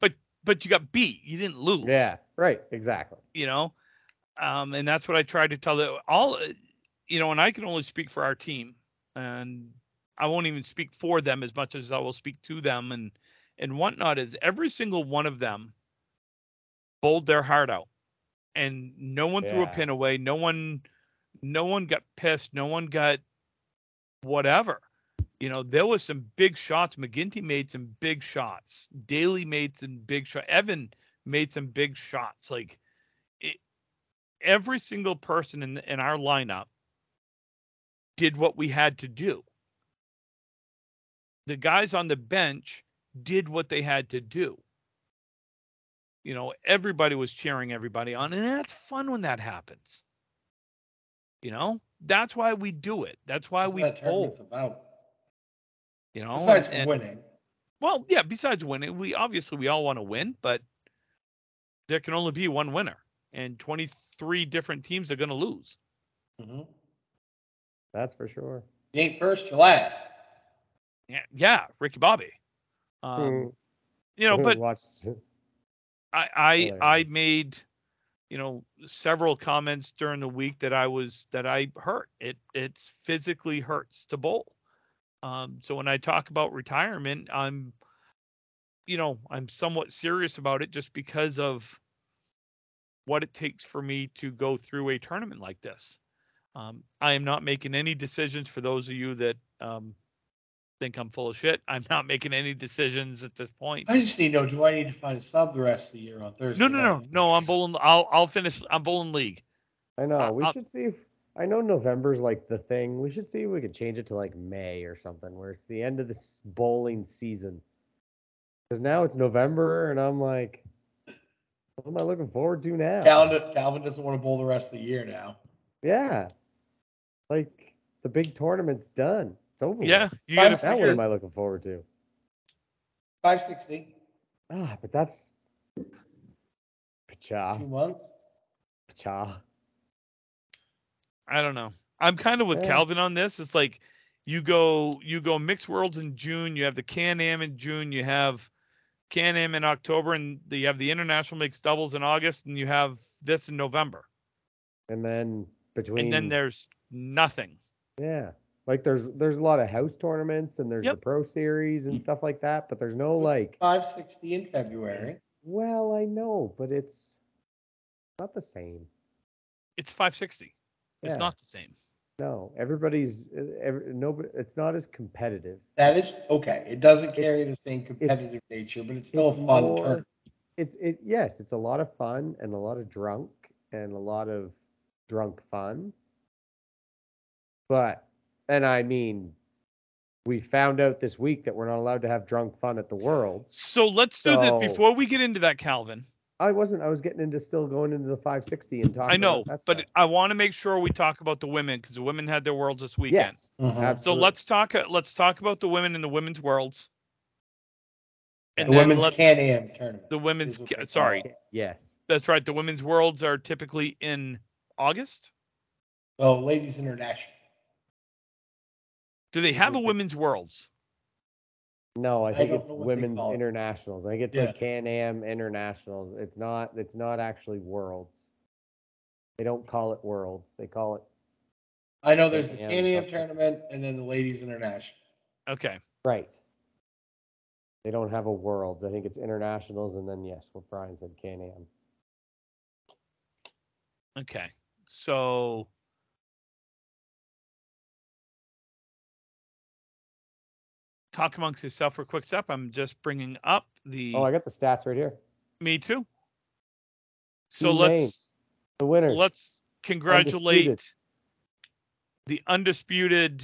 [SPEAKER 1] but but you got beat. You didn't lose.
[SPEAKER 2] Yeah, right. Exactly.
[SPEAKER 1] you know um and that's what i tried to tell the all you know and i can only speak for our team and i won't even speak for them as much as i will speak to them and and whatnot is every single one of them bowled their heart out. And no one threw a pin away. No one no one got pissed. No one got whatever. You know there was some big shots. Mcginty made some big shots. Daly made some big shots evan made some big shots. Like it, every single person in in our lineup did what we had to do the guys on the bench did what they had to do you know everybody was cheering everybody on and that's fun when that happens you know that's why we do it that's why
[SPEAKER 3] That's
[SPEAKER 1] we
[SPEAKER 3] what that
[SPEAKER 1] bowl
[SPEAKER 3] tournament's about.
[SPEAKER 1] you know
[SPEAKER 3] Besides
[SPEAKER 1] and- and-
[SPEAKER 3] winning.
[SPEAKER 1] well, yeah, besides winning, we obviously we all want to win, but there can only be one winner and 23 different teams are going to lose.
[SPEAKER 3] hmm
[SPEAKER 2] That's for sure.
[SPEAKER 3] You ain't first, you last.
[SPEAKER 1] Yeah, yeah, Ricky Bobby. Um,
[SPEAKER 2] Mm.
[SPEAKER 1] you know, but I I I made you know several comments during the week that I was that I hurt. It it's physically hurts to bowl. Um, so when I talk about retirement, I'm you know I'm somewhat serious about it just because of what it takes for me to go through a tournament like this. Um, I am not making any decisions for those of you that um, think I'm full of shit. I'm not making any decisions at this point.
[SPEAKER 3] I just need to know, do I need to find a sub the rest of the year on Thursday?
[SPEAKER 1] No, no, no, no. I'm bowling. I'll I'll finish. I'm bowling league.
[SPEAKER 2] I know.
[SPEAKER 1] I-
[SPEAKER 2] we
[SPEAKER 1] I'll-
[SPEAKER 2] should see if I know November's like the thing. We should see if we could change it to like May or something, where it's the end of this bowling season. Because now it's November, and I'm like, what am I looking forward to now?
[SPEAKER 3] Calvin, Calvin doesn't want to bowl the rest of the year now.
[SPEAKER 2] Yeah. Like the big tournament's done. It's over.
[SPEAKER 1] Yeah, you
[SPEAKER 3] Five
[SPEAKER 1] gotta
[SPEAKER 2] That one am I looking forward to?
[SPEAKER 3] Five sixty,
[SPEAKER 2] Ah, but that's Pacha.
[SPEAKER 3] two months.
[SPEAKER 2] Pacha.
[SPEAKER 1] I don't know. I'm kind of with
[SPEAKER 2] Yeah.
[SPEAKER 1] Calvin on this. It's like you go you go mixed worlds in June. You have the Can Am in June. You have Can Am in October, and the, you have the international mixed doubles in August, and you have this in November.
[SPEAKER 2] And then between
[SPEAKER 1] And then there's nothing.
[SPEAKER 2] Yeah. Like there's there's a lot of house tournaments and there's
[SPEAKER 1] Yep.
[SPEAKER 2] the pro series and stuff like that, but there's no like
[SPEAKER 3] Five sixty in February.
[SPEAKER 2] well, I know, but it's not the same.
[SPEAKER 1] It's 560. It's not the same.
[SPEAKER 2] No, everybody's uh, every, nobody it's not as competitive.
[SPEAKER 3] That is okay. It doesn't carry the same competitive nature, but it's still
[SPEAKER 2] it's
[SPEAKER 3] a fun
[SPEAKER 2] more-
[SPEAKER 3] tournament.
[SPEAKER 2] It's it yes, it's a lot of fun and a lot of drunk and a lot of drunk fun. But and I mean we found out this week that we're not allowed to have drunk fun at the world.
[SPEAKER 1] So let's do
[SPEAKER 2] So-
[SPEAKER 1] this before we get into that, Calvin.
[SPEAKER 2] I wasn't. I was getting into still going into the 560 and talking.
[SPEAKER 1] I know,
[SPEAKER 2] about
[SPEAKER 1] but
[SPEAKER 2] stuff.
[SPEAKER 1] I want to make sure we talk about the women because the women had their worlds this weekend.
[SPEAKER 2] yes,
[SPEAKER 3] Mhm. So
[SPEAKER 1] So let's talk. uh, Let's talk about the women in the women's worlds. And
[SPEAKER 3] The women's Can Am tournament.
[SPEAKER 1] the women's.
[SPEAKER 3] is what
[SPEAKER 1] ca-
[SPEAKER 3] they call
[SPEAKER 1] Sorry.
[SPEAKER 2] Yes,
[SPEAKER 1] that's right. The women's worlds are typically in August.
[SPEAKER 3] Oh, ladies international.
[SPEAKER 1] Do they have a women's worlds?
[SPEAKER 2] no, I
[SPEAKER 3] I
[SPEAKER 2] think
[SPEAKER 3] don't
[SPEAKER 2] it's
[SPEAKER 3] know what they
[SPEAKER 2] women's internationals. I think it's
[SPEAKER 3] Yeah.
[SPEAKER 2] like Can Am internationals. It's not. It's not actually worlds. They don't call it worlds. They call it
[SPEAKER 3] I know there's the
[SPEAKER 2] Can Am
[SPEAKER 3] Can Am tournament and then the ladies international.
[SPEAKER 1] Okay.
[SPEAKER 2] right. They don't have a worlds. I think it's internationals, and then yes, what Brian said, Can Am.
[SPEAKER 1] Okay. So. Talk amongst yourself for a quick step. I'm just bringing up the.
[SPEAKER 2] Oh, I got the stats right here.
[SPEAKER 1] me too. So
[SPEAKER 2] Team
[SPEAKER 1] let's.
[SPEAKER 2] names. The winners.
[SPEAKER 1] let's congratulate
[SPEAKER 2] Undisputed.
[SPEAKER 1] the undisputed.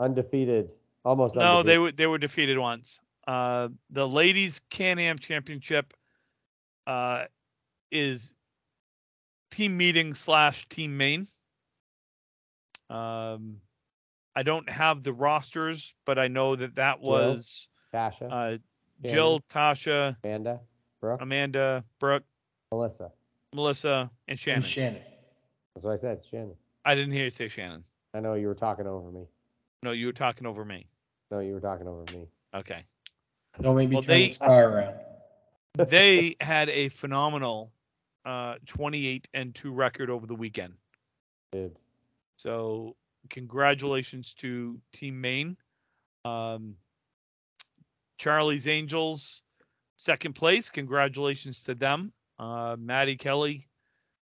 [SPEAKER 2] undefeated. Almost.
[SPEAKER 1] No,
[SPEAKER 2] undefeated.
[SPEAKER 1] they were they were defeated once. Uh, the ladies Can-Am Championship uh, is team meeting slash team main. Um, I don't have the rosters, but I know that that
[SPEAKER 2] Jill,
[SPEAKER 1] was
[SPEAKER 2] Tasha,
[SPEAKER 1] uh,
[SPEAKER 2] Shannon,
[SPEAKER 1] Jill, Tasha,
[SPEAKER 2] Amanda, Brooke,
[SPEAKER 1] Amanda, Brooke,
[SPEAKER 2] Melissa.
[SPEAKER 1] Melissa, and Shannon.
[SPEAKER 3] And Shannon.
[SPEAKER 2] That's what I said, Shannon.
[SPEAKER 1] I didn't hear you say Shannon.
[SPEAKER 2] I know you were talking over me.
[SPEAKER 1] No, you were talking over me.
[SPEAKER 2] No, you were talking over me.
[SPEAKER 1] Okay.
[SPEAKER 3] Don't make me
[SPEAKER 1] Well,
[SPEAKER 3] turn
[SPEAKER 1] they-
[SPEAKER 3] the star around.
[SPEAKER 1] they had a phenomenal uh 28 and 2 record over the weekend.
[SPEAKER 2] Did
[SPEAKER 1] So congratulations to Team Maine. Um Charlie's Angels second place. Congratulations to them. Uh Maddie Kelly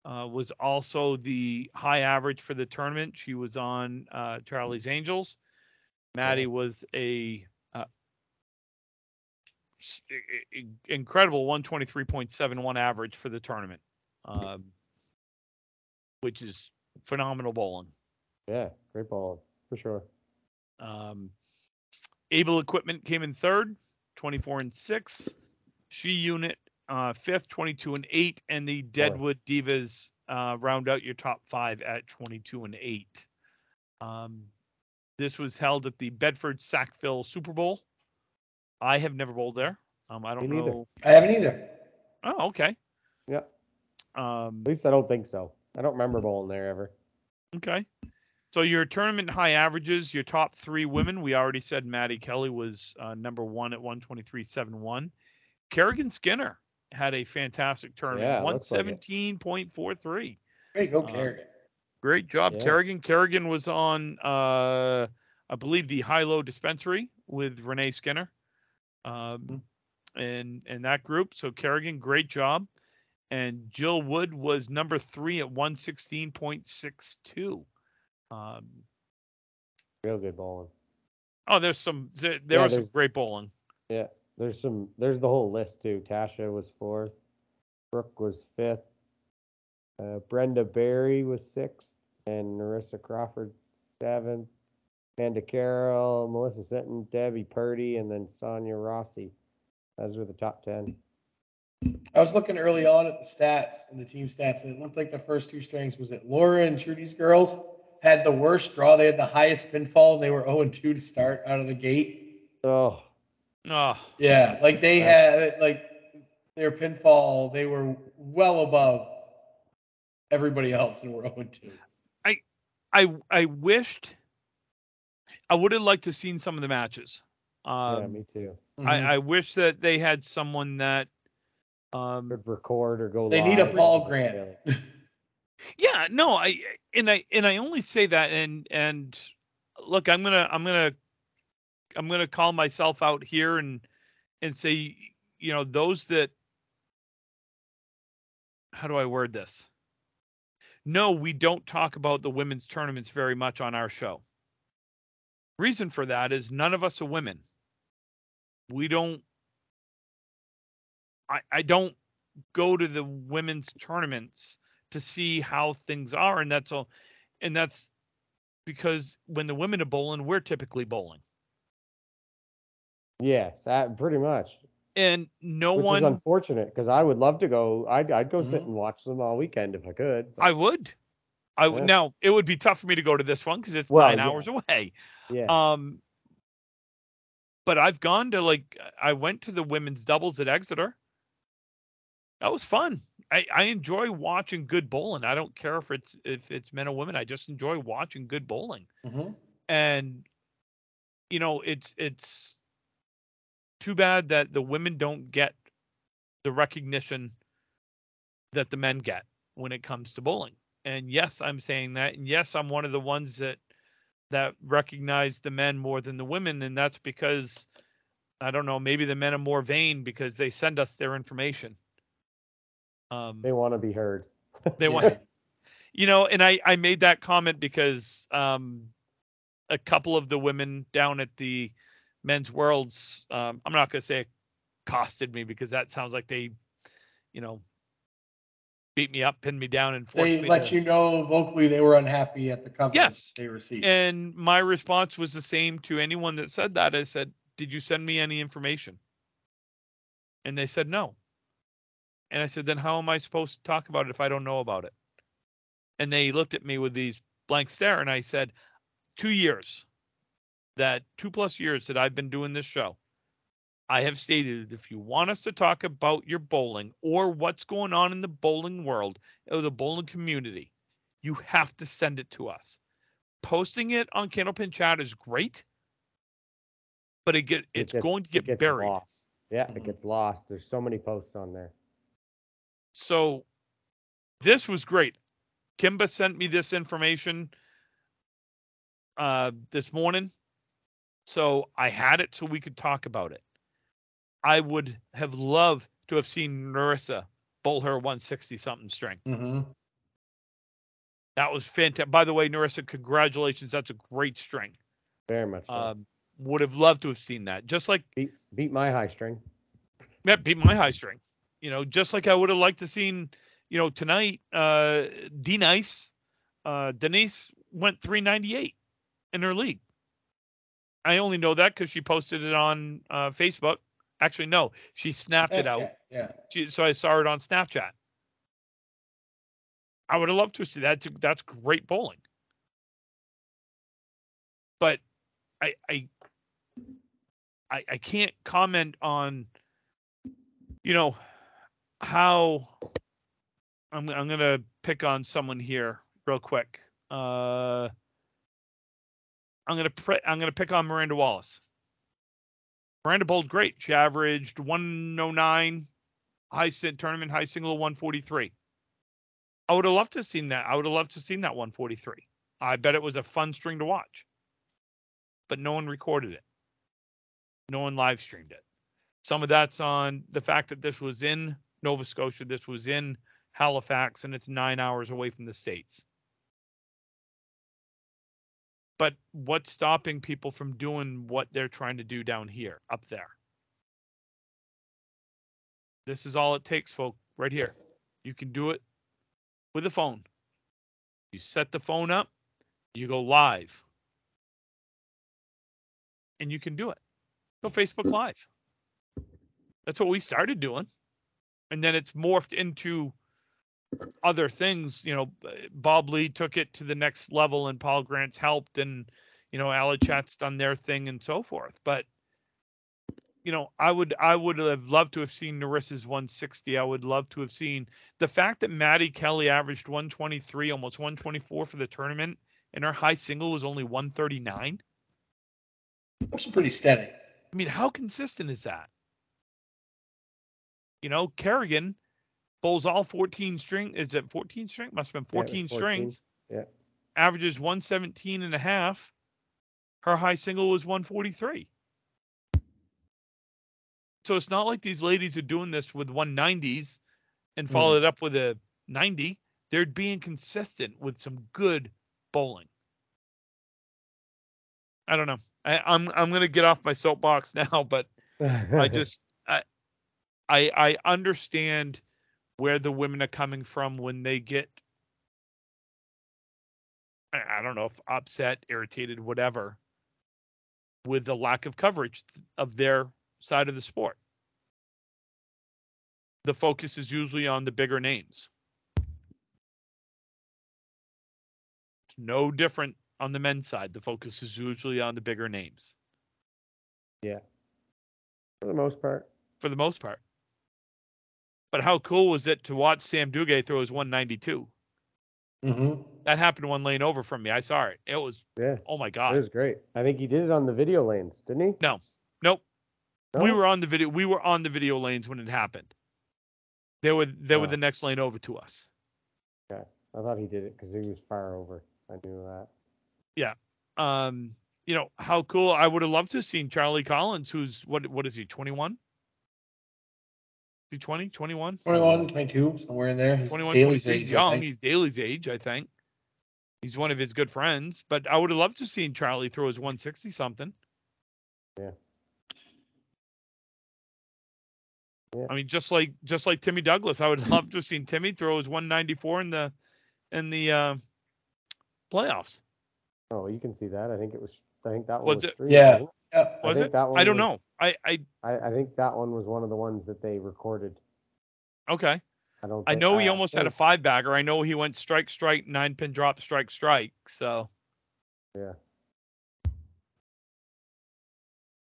[SPEAKER 1] uh, was also the high average for the tournament. She was on uh, Charlie's Angels. Maddie was a uh, s- i- i- incredible 123.71 average for the tournament, um, which is phenomenal bowling.
[SPEAKER 2] Yeah, great ball for sure.
[SPEAKER 1] Um, Able Equipment came in third, 24 and six. She Unit uh, fifth, 22 and eight, and the Deadwood Divas uh, round out your top five at 22 and eight. Um, this was held at the Bedford Sackville Super Bowl. I have never bowled there. Um, I don't
[SPEAKER 2] Me neither.
[SPEAKER 1] know.
[SPEAKER 3] I haven't either.
[SPEAKER 1] Oh, okay.
[SPEAKER 2] Yeah,
[SPEAKER 1] Um,
[SPEAKER 2] at least I don't think so. I don't remember bowling there ever.
[SPEAKER 1] Okay. So your tournament high averages, your top three women, we already said Maddie Kelly was uh, number one at 123.71. Kerrigan Skinner had a fantastic tournament,
[SPEAKER 2] Yeah, looks like it.
[SPEAKER 1] 117.43.
[SPEAKER 3] There you go,
[SPEAKER 1] Uh,
[SPEAKER 3] Kerrigan.
[SPEAKER 1] Great job,
[SPEAKER 2] Yeah.
[SPEAKER 1] Kerrigan. Kerrigan was on, uh, I believe, the high low dispensary with Renee Skinner um, and, and that group. So Kerrigan, great job. And Jill Wood was number three at 116.62. Um,
[SPEAKER 2] Real good bowling.
[SPEAKER 1] oh, there's some, there, there
[SPEAKER 2] Yeah,
[SPEAKER 1] was some great bowling.
[SPEAKER 2] Yeah, there's some. There's the whole list too. Tasha was fourth. Brooke was fifth. Uh, Brenda Berry was sixth, and Narissa Crawford seventh. Amanda Carroll, Melissa Sinton, Debbie Purdy, and then Sonia Rossi. Those were the top ten.
[SPEAKER 3] I was looking early on at the stats and the team stats, and it looked like the first two strings was it Laura and Trudy's girls had the worst draw. They had the highest pinfall, and they were 0 2 to start out of the gate.
[SPEAKER 2] Oh,
[SPEAKER 1] Oh,
[SPEAKER 3] Yeah, like they had like their pinfall, they were well above everybody else and were 0 2.
[SPEAKER 1] I I I wished I would have liked to seen some of the matches.
[SPEAKER 2] yeah,
[SPEAKER 1] Um,
[SPEAKER 2] me too.
[SPEAKER 3] Mm-hmm.
[SPEAKER 1] I, I wish that they had someone that um
[SPEAKER 2] Could record or go.
[SPEAKER 3] They need a Paul. Grant.
[SPEAKER 2] Yeah.
[SPEAKER 1] no i and i and i only say that and and look i'm gonna i'm gonna i'm gonna call myself out here and and say you know those that how do i word this no we don't talk about the women's tournaments very much on our show reason for that is none of us are women we don't i i don't go to the women's tournaments to see how things are and that's all and that's because when the women are bowling we're typically bowling
[SPEAKER 2] Yes, that, pretty much.
[SPEAKER 1] and no
[SPEAKER 2] Which is unfortunate because I would love to go. I'd I'd go sit
[SPEAKER 3] Mhm.
[SPEAKER 2] and watch them all weekend if I could. but
[SPEAKER 1] i would i would
[SPEAKER 2] Yeah.
[SPEAKER 1] now it would be tough for me to go to this one because it's
[SPEAKER 2] Well,
[SPEAKER 1] nine
[SPEAKER 2] yeah.
[SPEAKER 1] hours away
[SPEAKER 2] yeah,
[SPEAKER 1] um but i've gone to like i went to the women's doubles at exeter that was fun i i enjoy watching good bowling i don't care if it's if it's men or women i just enjoy watching good bowling.
[SPEAKER 3] Mhm.
[SPEAKER 1] and you know it's it's too bad that the women don't get the recognition that the men get when it comes to bowling. And yes i'm saying that and yes i'm one of the ones that that recognize the men more than the women and that's because i don't know maybe the men are more vain because they send us their information um
[SPEAKER 2] they want to be heard.
[SPEAKER 1] they want you know and i i made that comment because um a couple of the women down at the men's worlds um i'm not going to say accosted me because that sounds like they you know beat me up pinned me down and forced
[SPEAKER 3] They
[SPEAKER 1] me
[SPEAKER 3] let
[SPEAKER 1] to,
[SPEAKER 3] you know vocally they were unhappy at the cover
[SPEAKER 1] Yes.
[SPEAKER 3] they received.
[SPEAKER 1] and my response was the same to anyone that said that i said did you send me any information and they said no and i said then how am i supposed to talk about it if i don't know about it and they looked at me with these blank stare and i said two years that two plus years that i've been doing this show i have stated if you want us to talk about your bowling or what's going on in the bowling world or the bowling community you have to send it to us posting it on candlepin chat is great but it get
[SPEAKER 2] It
[SPEAKER 1] it's
[SPEAKER 2] gets-
[SPEAKER 1] going to
[SPEAKER 2] it
[SPEAKER 1] get buried
[SPEAKER 2] Lost. Yeah, it mm-hmm. gets lost. There's so many posts on there.
[SPEAKER 1] So this was great. Kimba sent me this information uh this morning. So I had it so we could talk about it. I would have loved to have seen Narissa bowl her 160 something string.
[SPEAKER 3] Mhm.
[SPEAKER 1] That was fantastic. By the way, Narissa, congratulations. That's a great string.
[SPEAKER 2] Very much. So.
[SPEAKER 1] Um, would have loved to have seen that. Just like
[SPEAKER 2] beat beat my high string.
[SPEAKER 1] Yeah, beat my high string. You know, just like I would have liked to seen, you know, tonight, uh D Nice, uh Denise went 398 in her league. I only know that because she posted it on uh Facebook. Actually, no, she snapped it out.
[SPEAKER 3] Yeah.
[SPEAKER 1] She, so I saw it on Snapchat. I would have loved to see that. That's great bowling. But I I I, I can't comment on you know how I'm I'm gonna pick on someone here real quick. Uh I'm gonna pre- I'm gonna pick on Miranda Wallace. Miranda bowled great. She averaged 109 high sit tournament high single 143. I would have loved to have seen that. I would have loved to have seen that 143. I bet it was a fun string to watch. But no one recorded it. No one live streamed it. Some of that's on the fact that this was in Nova Scotia, this was in Halifax, and it's nine hours away from the States. But what's stopping people from doing what they're trying to do down here, up there? This is all it takes, folk, right here. You can do it with a phone. You set the phone up, you go live, and you can do it. Go Facebook Live. That's what we started doing. And then it's morphed into other things. You know, uh, Bob Lee took it to the next level, and Paul Grant's helped, and you know, Alachat's done their thing, and so forth. But you know, I would I would have loved to have seen Narissa's 160. I would love to have seen the fact that Maddie Kelly averaged 123, almost 124 for the tournament, and her high single was only 139.
[SPEAKER 3] That's pretty steady.
[SPEAKER 1] I mean, how consistent is that? You know, Kerrigan bowls all 14 string. Is it 14 string? Must have been
[SPEAKER 2] Yeah,
[SPEAKER 1] 14
[SPEAKER 2] 14,
[SPEAKER 1] strings.
[SPEAKER 2] yeah.
[SPEAKER 1] Averages 117 and a half. Her high single was 143. So it's not like these ladies are doing this with 190s and
[SPEAKER 2] Mm-hmm.
[SPEAKER 1] follow it up with a 90. They're being consistent with some good bowling. I don't know. I, I'm I'm gonna get off my soapbox now, but I just I I understand where the women are coming from when they get I I don't know if upset, irritated, whatever, with the lack of coverage of their side of the sport. The focus is usually on the bigger names. It's no different on the men's side. The focus is usually on the bigger names Yeah.
[SPEAKER 2] for the most part.
[SPEAKER 1] for the most part. But how cool was it to watch Sam Duguay throw his 192?
[SPEAKER 3] Mm-hmm.
[SPEAKER 1] That happened one lane over from me. I saw it. It was
[SPEAKER 2] Yeah,
[SPEAKER 1] oh my god, it
[SPEAKER 2] was great. I think he did it on the video lanes, didn't he?
[SPEAKER 1] No, Nope.
[SPEAKER 2] No?
[SPEAKER 1] We were on the video. We were on the video lanes when it happened. They were they were
[SPEAKER 2] Oh.
[SPEAKER 1] the next lane over to us.
[SPEAKER 2] I thought he did it because he was far over. I knew that. Yeah.
[SPEAKER 1] Um, you know how cool. I would have loved to have seen Charlie Collins, who's what what is he? 21? Is 20? 21?
[SPEAKER 3] 21, 22, somewhere in there. He's
[SPEAKER 1] 21,
[SPEAKER 3] Daly's
[SPEAKER 1] 22. He's
[SPEAKER 3] age,
[SPEAKER 1] young. He's Daly's age, I think. He's one of his good friends, but I would have loved to have seen Charlie throw his 160 something.
[SPEAKER 2] Yeah. Yeah.
[SPEAKER 1] I mean, just like just like Timmy Douglas, I would love to have seen Timmy throw his 194 in the in the uh, playoffs.
[SPEAKER 2] Oh, you can see that. I think it was. I think that
[SPEAKER 1] Was
[SPEAKER 2] was.
[SPEAKER 1] it-
[SPEAKER 2] three,
[SPEAKER 3] Yeah.
[SPEAKER 2] wasn't
[SPEAKER 3] Yeah.
[SPEAKER 2] I
[SPEAKER 1] Was
[SPEAKER 2] think
[SPEAKER 1] it?
[SPEAKER 2] that one
[SPEAKER 1] I don't
[SPEAKER 2] was-
[SPEAKER 1] know. I I
[SPEAKER 2] I, I think that one was one of the ones that they recorded.
[SPEAKER 1] okay.
[SPEAKER 2] I don't.
[SPEAKER 1] I know he
[SPEAKER 2] I
[SPEAKER 1] almost had a five bagger. I know he went strike, strike, nine pin drop, strike, strike. So
[SPEAKER 2] Yeah.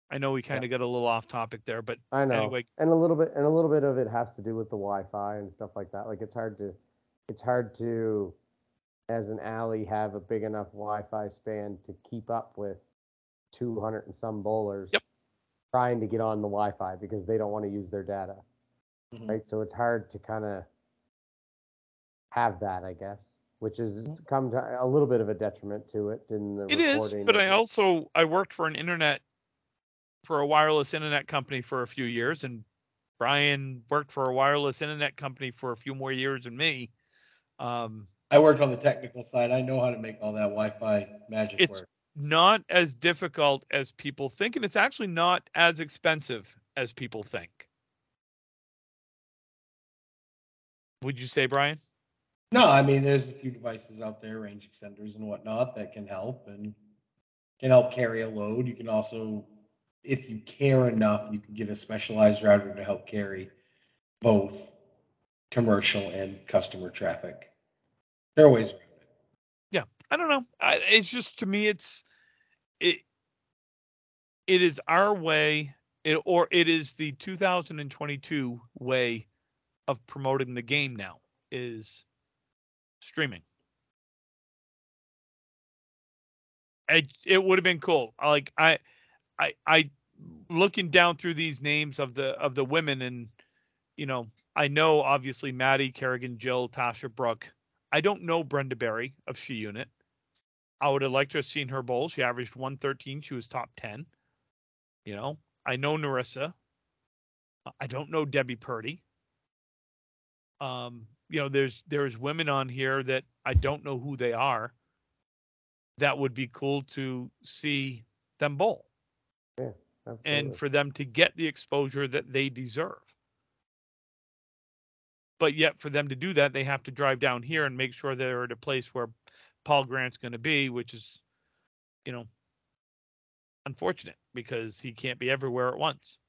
[SPEAKER 1] I know we kind of got a little off topic there, but
[SPEAKER 2] I know.
[SPEAKER 1] anyway,
[SPEAKER 2] and a little bit and a little bit of it has to do with the Wi-Fi and stuff like that. Like it's hard to, it's hard to, as an alley, have a big enough Wi-Fi span to keep up with 200 and some bowlers.
[SPEAKER 1] Yep.
[SPEAKER 2] Trying to get on the Wi-Fi because they don't want to use their data,
[SPEAKER 3] Mhm.
[SPEAKER 2] right? So it's hard to kind of have that, I guess, which is come to a little bit of a detriment to it in the
[SPEAKER 1] it is. But I also I worked for an internet for a wireless internet company for a few years, and Brian worked for a wireless internet company for a few more years than me. Um,
[SPEAKER 3] I worked on the technical side. I know how to make all that Wi-Fi magic
[SPEAKER 1] It's-
[SPEAKER 3] work.
[SPEAKER 1] Not as difficult as people think, and it's actually not as expensive as people think. Would you say, Brian?
[SPEAKER 3] No, I mean, there's a few devices out there, range extenders and whatnot, that can help and can help carry a load. You can also, if you care enough, you can get a specialized router to help carry both commercial and customer traffic. There are ways around.
[SPEAKER 1] I don't know. I, it's just to me, it's it. It is our way, it, or it is the 2022 way of promoting the game now. Is streaming. It it would have been cool. Like I, I I looking down through these names of the of the women and you know I know obviously Maddie Kerrigan, Jill, Tasha Brooke. I don't know Brenda Berry of She Unit. I would have liked to have seen her bowl. She averaged 113. She was top 10. You know, I know Narissa. I don't know Debbie Purdy. Um, you know, there's there's women on here that I don't know who they are. That would be cool to see them bowl and
[SPEAKER 2] Absolutely.
[SPEAKER 1] for them to get the exposure that they deserve. But yet, for them to do that, they have to drive down here and make sure they're at a place where Paul Grant's going to be, which is, you know, unfortunate because he can't be everywhere at once.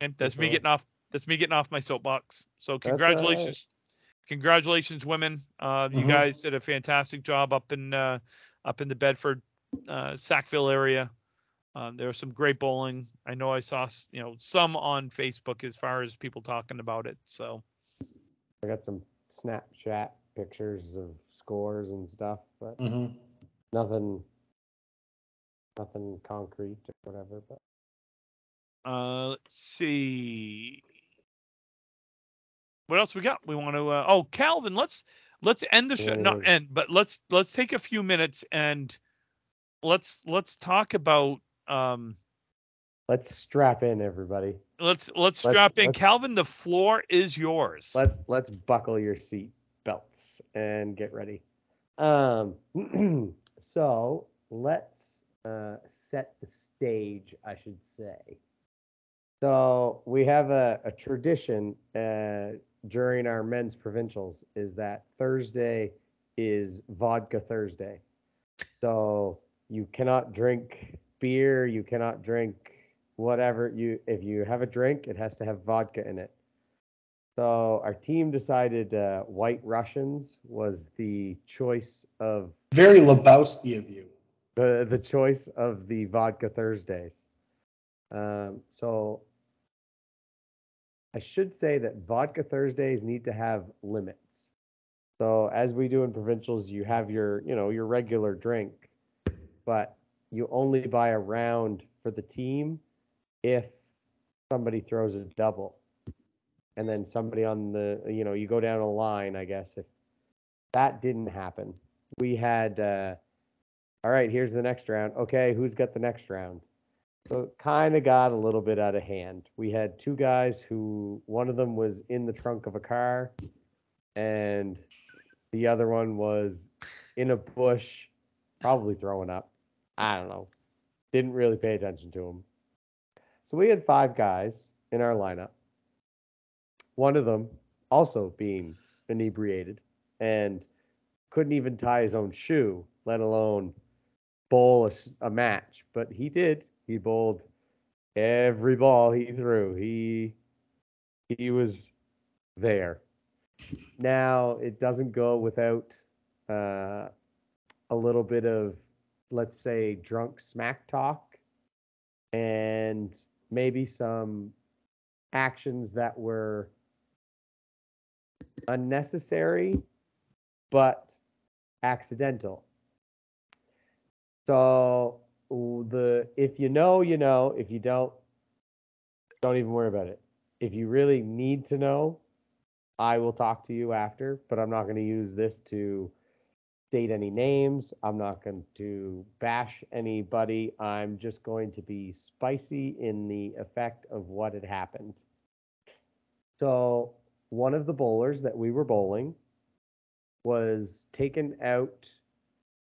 [SPEAKER 1] And that's me getting off. That's me getting off my soapbox. So
[SPEAKER 2] all right.
[SPEAKER 1] congratulations, congratulations, women. Uh, you
[SPEAKER 3] Mhm.
[SPEAKER 1] guys did a fantastic job up in uh, up in the Bedford, uh, Sackville area. Um, there was some great bowling. I know I saw you know some on Facebook as far as people talking about it. So
[SPEAKER 2] I got some Snapchat pictures of scores and stuff, but
[SPEAKER 3] Mhm.
[SPEAKER 2] nothing, nothing concrete or whatever. But
[SPEAKER 1] uh, let's see. What else we got? We want to. Uh, oh, Calvin, let's let's end the show.
[SPEAKER 2] Yeah,
[SPEAKER 1] Not end, but let's let's take a few minutes and let's let's talk about um
[SPEAKER 2] let's strap in, everybody.
[SPEAKER 1] Let's let's
[SPEAKER 2] Let's-
[SPEAKER 1] strap in.
[SPEAKER 2] let's-
[SPEAKER 1] Calvin, the floor is yours.
[SPEAKER 2] Let's let's buckle your seat belts and get ready. Um, so let's uh, set the stage, I should say. So we have a, a tradition uh, during our men's provincials is that Thursday is vodka Thursday. So you cannot drink beer, you cannot drink whatever you if you have a drink, it has to have vodka in it. So our team decided uh, White Russians was the choice of
[SPEAKER 3] Very Lebowski of you.
[SPEAKER 2] the the choice of the vodka Thursdays. Um, so I should say that vodka Thursdays need to have limits. So as we do in provincials, you have your you know your regular drink, but you only buy a round for the team if somebody throws a double, and then somebody on the you know you go down a line. I guess if that didn't happen, we had. Uh, all right, here's the next round. Okay, who's got the next round? So kind of got a little bit out of hand. We had two guys who one of them was in the trunk of a car and the other one was in a bush, probably throwing up. I don't know. Didn't really pay attention to him. So we had five guys in our lineup. One of them also being inebriated and couldn't even tie his own shoe, let alone bowl a match, but he did. He bowled every ball he threw. He he was there. Now it doesn't go without uh, a little bit of, let's say, drunk smack talk, and maybe some actions that were unnecessary, but accidental. So the if you know, you know. If you don't, don't even worry about it. If you really need to know, I will talk to you after, but I'm not going to use this to state any names. I'm not going to bash anybody. I'm just going to be spicy in the effect of what had happened. So, one of the bowlers that we were bowling was taken out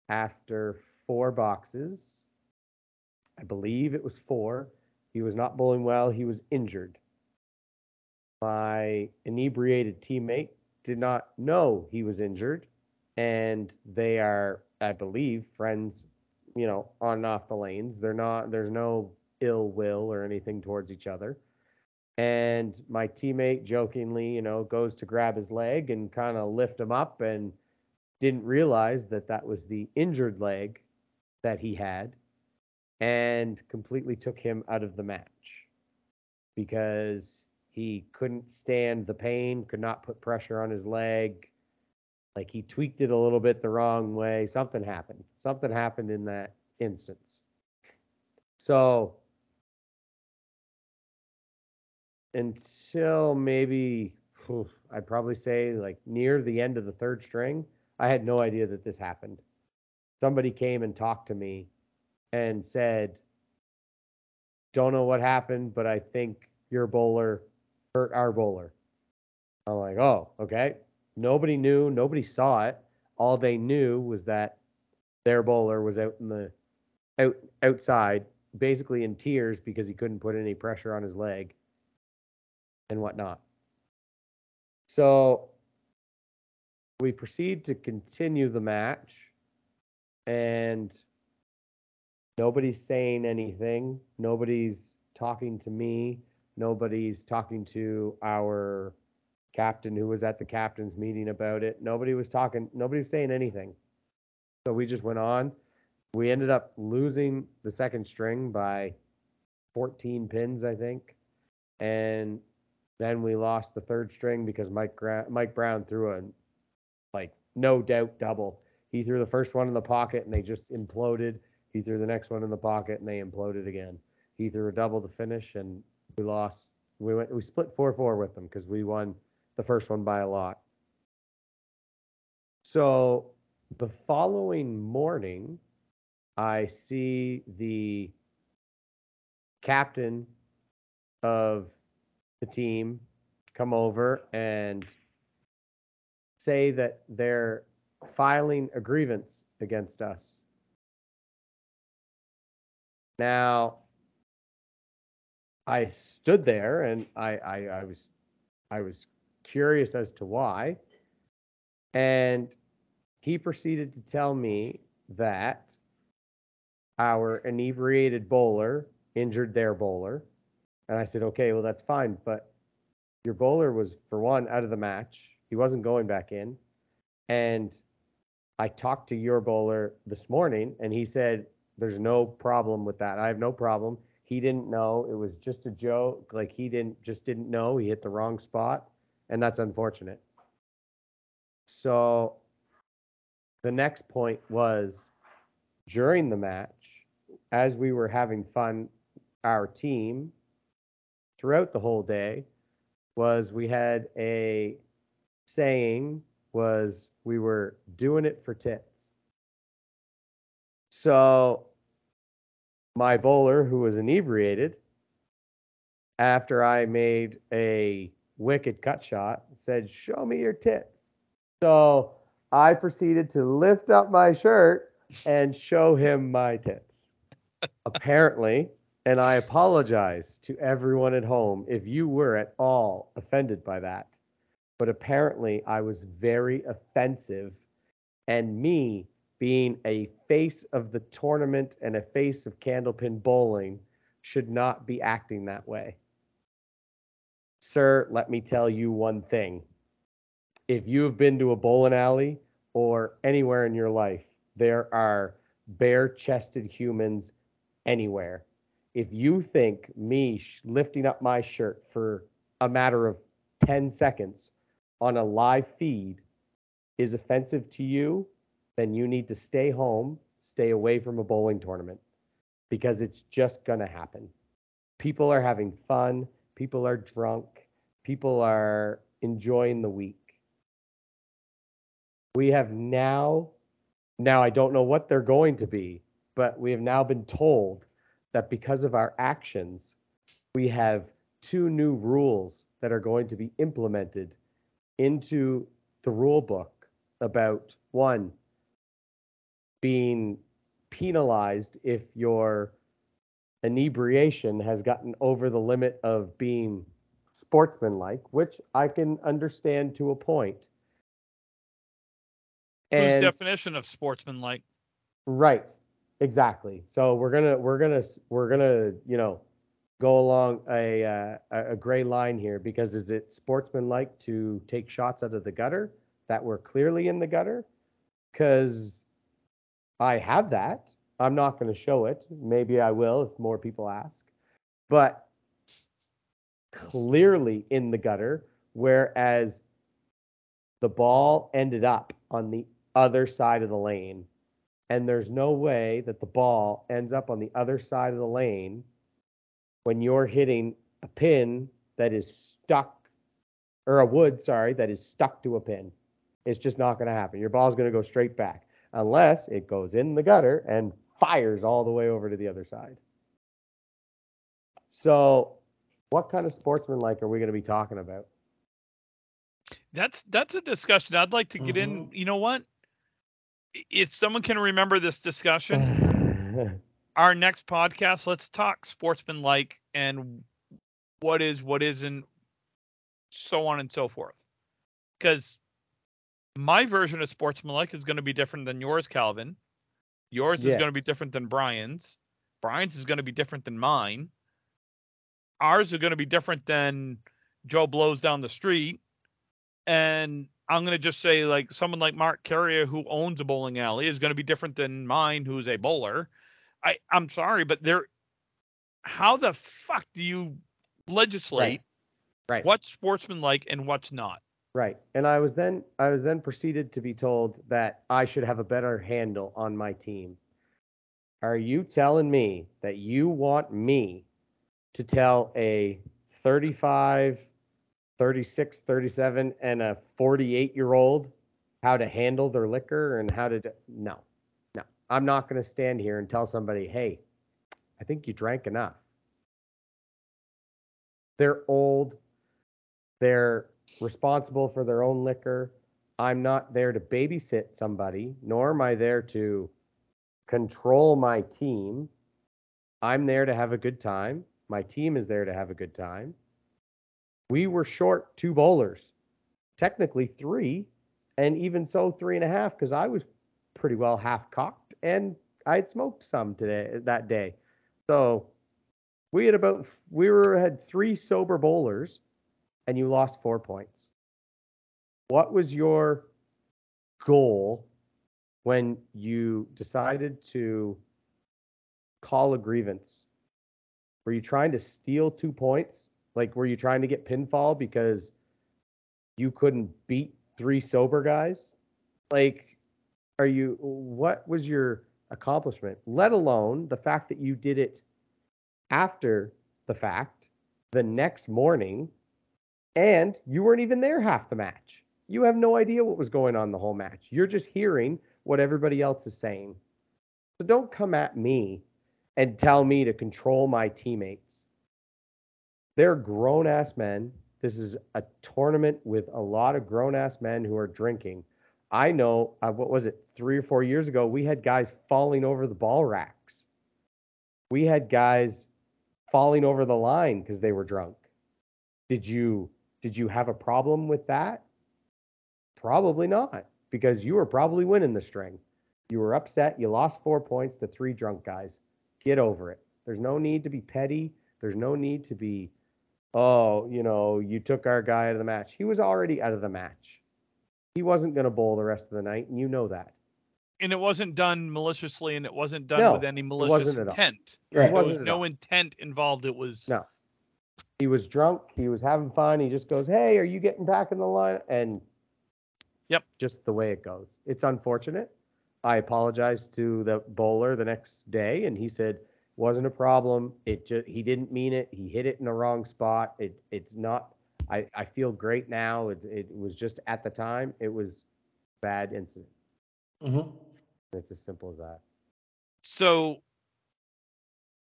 [SPEAKER 2] after four boxes. I believe it was four. He was not bowling well. He was injured. My inebriated teammate did not know he was injured, and they are, I believe, friends, you know, on and off the lanes. They're not, there's no ill will or anything towards each other. And my teammate jokingly, you know, goes to grab his leg and kind of lift him up and didn't realize that that was the injured leg that he had and completely took him out of the match because he couldn't stand the pain, could not put pressure on his leg. Like he tweaked it a little bit the wrong way. Something happened. Something happened in that instance. So until maybe I'd probably say like near the end of the third string, I had no idea that this happened. Somebody came and talked to me and said, Don't know what happened, but I think your bowler hurt our bowler. I'm like, Oh, okay. Nobody knew, nobody saw it. All they knew was that their bowler was out in the out outside, basically in tears because he couldn't put any pressure on his leg and whatnot. So we proceed to continue the match, and nobody's saying anything. Nobody's talking to me. Nobody's talking to our captain who was at the captain's meeting about it. Nobody was talking, nobody was saying anything. So we just went on. We ended up losing the second string by 14 pins, I think. And then we lost the third string because Mike Gra- Mike Brown threw a like no doubt double. He threw the first one in the pocket and they just imploded. He threw the next one in the pocket and they imploded again. He threw a double to finish and we lost. We went we split 4-4 with them because we won the first one by a lot. So the following morning, I see the captain of the team come over and say that they're filing a grievance against us. Now, I stood there and I, I, I was I was curious as to why. And he proceeded to tell me that our inebriated bowler injured their bowler. And I said, okay, well, that's fine. But your bowler was, for one, out of the match. He wasn't going back in. And I talked to your bowler this morning and he said, there's no problem with that. I have no problem. He didn't know. It was just a joke. Like he didn't, just didn't know. He hit the wrong spot. And that's unfortunate. So the next point was during the match, as we were having fun, our team throughout the whole day was we had a saying was we were doing it for tits. So my bowler who was inebriated after I made a wicked cut shot said, "Show me your tits." So I proceeded to lift up my shirt and show him my tits. Apparently, and I apologize to everyone at home if you were at all offended by that. But apparently, I was very offensive. And me being a face of the tournament and a face of candlepin bowling should not be acting that way. Sir, let me tell you one thing. If you have been to a bowling alley or anywhere in your life, there are bare chested humans anywhere. If you think me lifting up my shirt for a matter of 10 seconds on a live feed is offensive to you, then you need to stay home, stay away from a bowling tournament because it's just going to happen. People are having fun, people are drunk, people are enjoying the week. We have now, now I don't know what they're going to be, but we have now been told that because of our actions, we have two new rules that are going to be implemented into the rule book about one being penalized if your inebriation has gotten over the limit of being sportsmanlike, which I can understand to a point.
[SPEAKER 1] Whose
[SPEAKER 2] And
[SPEAKER 1] definition of sportsmanlike?
[SPEAKER 2] Right. Exactly. So we're gonna we're gonna we're gonna you know go along a uh, a a gray line here because is it sportsmanlike to take shots out of the gutter that were clearly in the gutter? Because I have that. I'm not going to show it. Maybe I will if more people ask. But clearly in the gutter, whereas the ball ended up on the other side of the lane and there's no way that the ball ends up on the other side of the lane when you're hitting a pin that is stuck or a wood sorry that is stuck to a pin it's just not going to happen your ball's going to go straight back unless it goes in the gutter and fires all the way over to the other side so what kind of sportsmanlike are we going to be talking about
[SPEAKER 1] That's that's a discussion I'd like to get in. Mm-hmm. You know what? If someone can remember this discussion, our next podcast, let's talk sportsmanlike and what is, what isn't, so on and so forth. Because my version of sportsmanlike is going to be different than yours, Calvin. Yours is going to be different than Brian's. Brian's is going to be different than mine. ours are going to be different than Joe blows down the street. And I'm going to just say, like, someone like Mark Carrier, who owns a bowling alley, is going to be different than mine, who's a bowler. I, I'm sorry, but there, how the fuck do you legislate
[SPEAKER 2] Right.
[SPEAKER 1] what's sportsmanlike and what's not?
[SPEAKER 2] Right. And I was then I was then proceeded to be told that I should have a better handle on my team. Are you telling me that you want me to tell a 35, 36, 37 and a 48 year old how to handle their liquor and how to do- no. No. I'm not going to stand here and tell somebody, "Hey, I think you drank enough." They're old. They're responsible for their own liquor. I'm not there to babysit somebody, nor am I there to control my team. I'm there to have a good time. My team is there to have a good time. We were short two bowlers, technically three, and even so, three and a half, because I was pretty well half cocked and I had smoked some today that day. So we had about we were had three sober bowlers and you lost four points. What was your goal when you decided to call a grievance? Were you trying to steal two points? Like, were you trying to get pinfall because you couldn't beat three sober guys? Like, are you, what was your accomplishment? Let alone the fact that you did it after the fact, the next morning, and you weren't even there half the match. You have no idea what was going on the whole match. You're just hearing what everybody else is saying. So don't come at me and tell me to control my teammates. They're grown ass men. This is a tournament with a lot of grown ass men who are drinking. I know, uh, what was it, three or four years ago, we had guys falling over the ball racks. We had guys falling over the line because they were drunk. Did you did you have a problem with that? Probably not, because you were probably winning the string. You were upset. You lost four points to three drunk guys. Get over it. There's no need to be petty. There's no need to be, oh, you know, you took our guy out of the match. He was already out of the match. He wasn't going to bowl the rest of the night, and you know that.
[SPEAKER 1] And it wasn't done maliciously and it wasn't done
[SPEAKER 2] No,
[SPEAKER 1] with any malicious
[SPEAKER 2] wasn't at all.
[SPEAKER 1] intent.
[SPEAKER 3] Right.
[SPEAKER 1] There was
[SPEAKER 2] wasn't at
[SPEAKER 1] no
[SPEAKER 2] all.
[SPEAKER 1] intent involved. It was
[SPEAKER 2] No. He was drunk. He was having fun. He just goes, "Hey, are you getting back in the line?" And
[SPEAKER 1] Yep.
[SPEAKER 2] just the way it goes. It's unfortunate. I apologized to the bowler the next day, and he said wasn't a problem. It just he didn't mean it. He hit it in the wrong spot. It it's not. I I feel great now. It it was just at the time. It was bad incident.
[SPEAKER 3] Mhm.
[SPEAKER 2] It's as simple as that.
[SPEAKER 1] so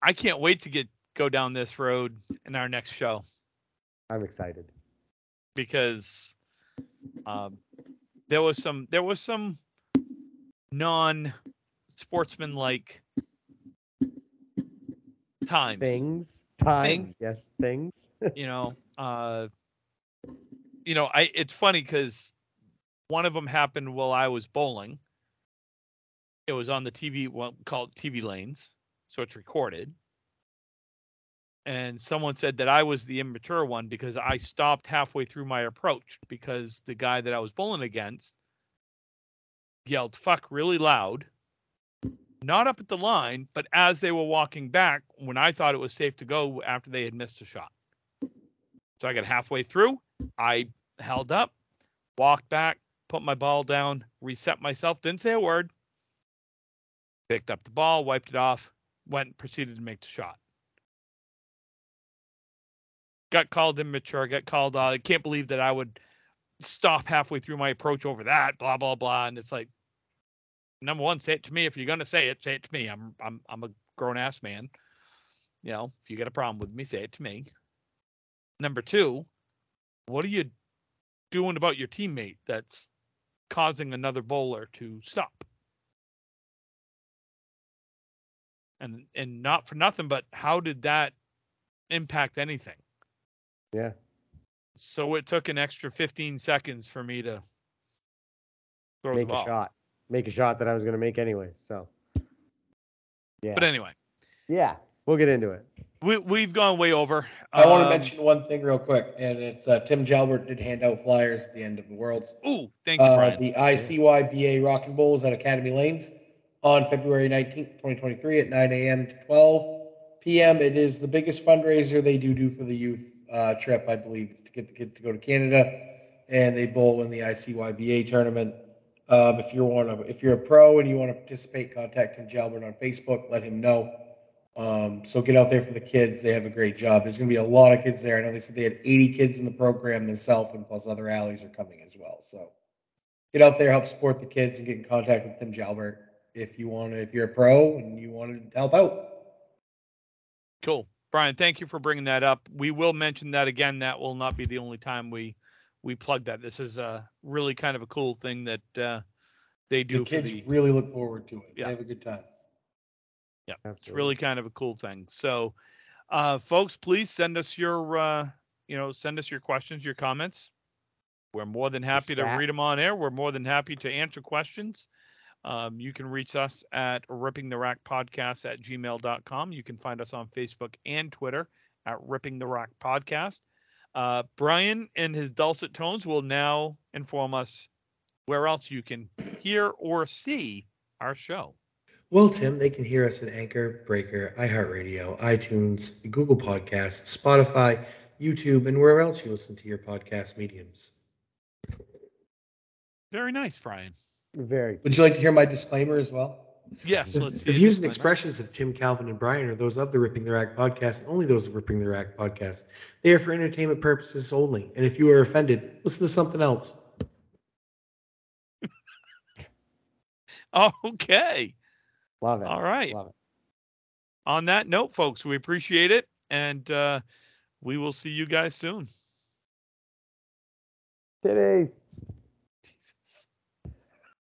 [SPEAKER 1] I can't wait to get go down this road in our next show
[SPEAKER 2] I'm excited.
[SPEAKER 1] because um, there was some there was some non sportsmanlike times
[SPEAKER 2] Things, times,
[SPEAKER 1] Things.
[SPEAKER 2] yes, things.
[SPEAKER 1] you know uh you know i it's funny because one of them happened while i was bowling it was on the tv well called tv lanes so it's recorded and someone said that i was the immature one because i stopped halfway through my approach because the guy that i was bowling against yelled fuck really loud not up at the line but as they were walking back when i thought it was safe to go after they had missed a shot so I got halfway through. I held up, walked back, put my ball down, reset myself, didn't say a word. Picked up the ball, wiped it off, went proceeded to make the shot. Got called immature, got called uh, I can't believe that I would stop halfway through my approach over that, blah, blah, blah. And it's like number one, say it to me. If you're gonna say it, say it to me. I'm I'm I'm a grown ass man. You know, if you got a problem with me, say it to me. Number two, what are you doing about your teammate that's causing another bowler to stop? And and not for nothing, but how did that impact anything?
[SPEAKER 2] Yeah.
[SPEAKER 1] So it took an extra 15 seconds for me to throw
[SPEAKER 2] make
[SPEAKER 1] the
[SPEAKER 2] a shot. Make a shot that I was going to make anyway. So, yeah.
[SPEAKER 1] But anyway,
[SPEAKER 2] yeah, we'll get into it.
[SPEAKER 1] We we've gone way over.
[SPEAKER 3] I want to
[SPEAKER 1] Um,
[SPEAKER 3] mention one thing real quick, and it's uh, Tim Jalbert did hand out flyers at the end of the Worlds.
[SPEAKER 1] Ooh, thank you,
[SPEAKER 3] Uh,
[SPEAKER 1] Brian.
[SPEAKER 3] the ICYBA Rockin' Bulls at Academy Lanes on February 19th, 2023 at 9 a.m. to 12 p.m. It is the biggest fundraiser they do do for the youth uh, trip, I believe. To get the kids to go to Canada and they bowl in the ICYBA tournament. Um, if you want to, if you're a pro and you want to participate, contact Tim Jalbert on Facebook. Let him know. Um, so get out there for the kids. They have a great job. There's going to be a lot of kids there. I know they said they had 80 kids in the program themselves, and plus other alleys are coming as well. So get out there, help support the kids, and get in contact with Tim Jalbert if you want to. If you're a pro and you want to help out.
[SPEAKER 1] Cool. Brian, thank you for bringing that up. We will mention that again. That will not be the only time we we plug that. This is a really kind of a cool thing that uh, they do
[SPEAKER 3] The
[SPEAKER 1] for
[SPEAKER 3] kids
[SPEAKER 1] the.
[SPEAKER 3] really look forward to it.
[SPEAKER 1] Yeah.
[SPEAKER 3] They have a good time. Yeah.
[SPEAKER 1] It's really kind of a cool thing. So, uh, folks, please send us your uh, you know send us your questions, your comments. We're more than happy to read them on air. We're more than happy to answer questions. Um, you can reach us at ripping the rack podcast at gmail.com. You can find us on Facebook and Twitter at ripping the rack podcast. Uh, Brian and his dulcet tones will now inform us where else you can hear or see our show.
[SPEAKER 3] Well, Tim, they can hear us at Anchor, Breaker, iHeartRadio, iTunes, Google Podcasts, Spotify, YouTube, and wherever else you listen to your podcast mediums.
[SPEAKER 1] Very nice, Brian.
[SPEAKER 2] Very.
[SPEAKER 3] Would you like to hear my disclaimer as well?
[SPEAKER 1] Yes,
[SPEAKER 3] The,
[SPEAKER 1] let's see.
[SPEAKER 3] the
[SPEAKER 1] a
[SPEAKER 3] views and expressions of Tim, Calvin, and Brian are those of the Ripping the Rack podcast, and only those of Ripping the Rack podcast. They are for entertainment purposes only. And if you are offended, listen to something else.
[SPEAKER 1] Okay.
[SPEAKER 2] Love it.
[SPEAKER 1] All right.
[SPEAKER 2] Love it.
[SPEAKER 1] On that note, folks, we appreciate it. And uh, we will see you guys soon.
[SPEAKER 2] Titties.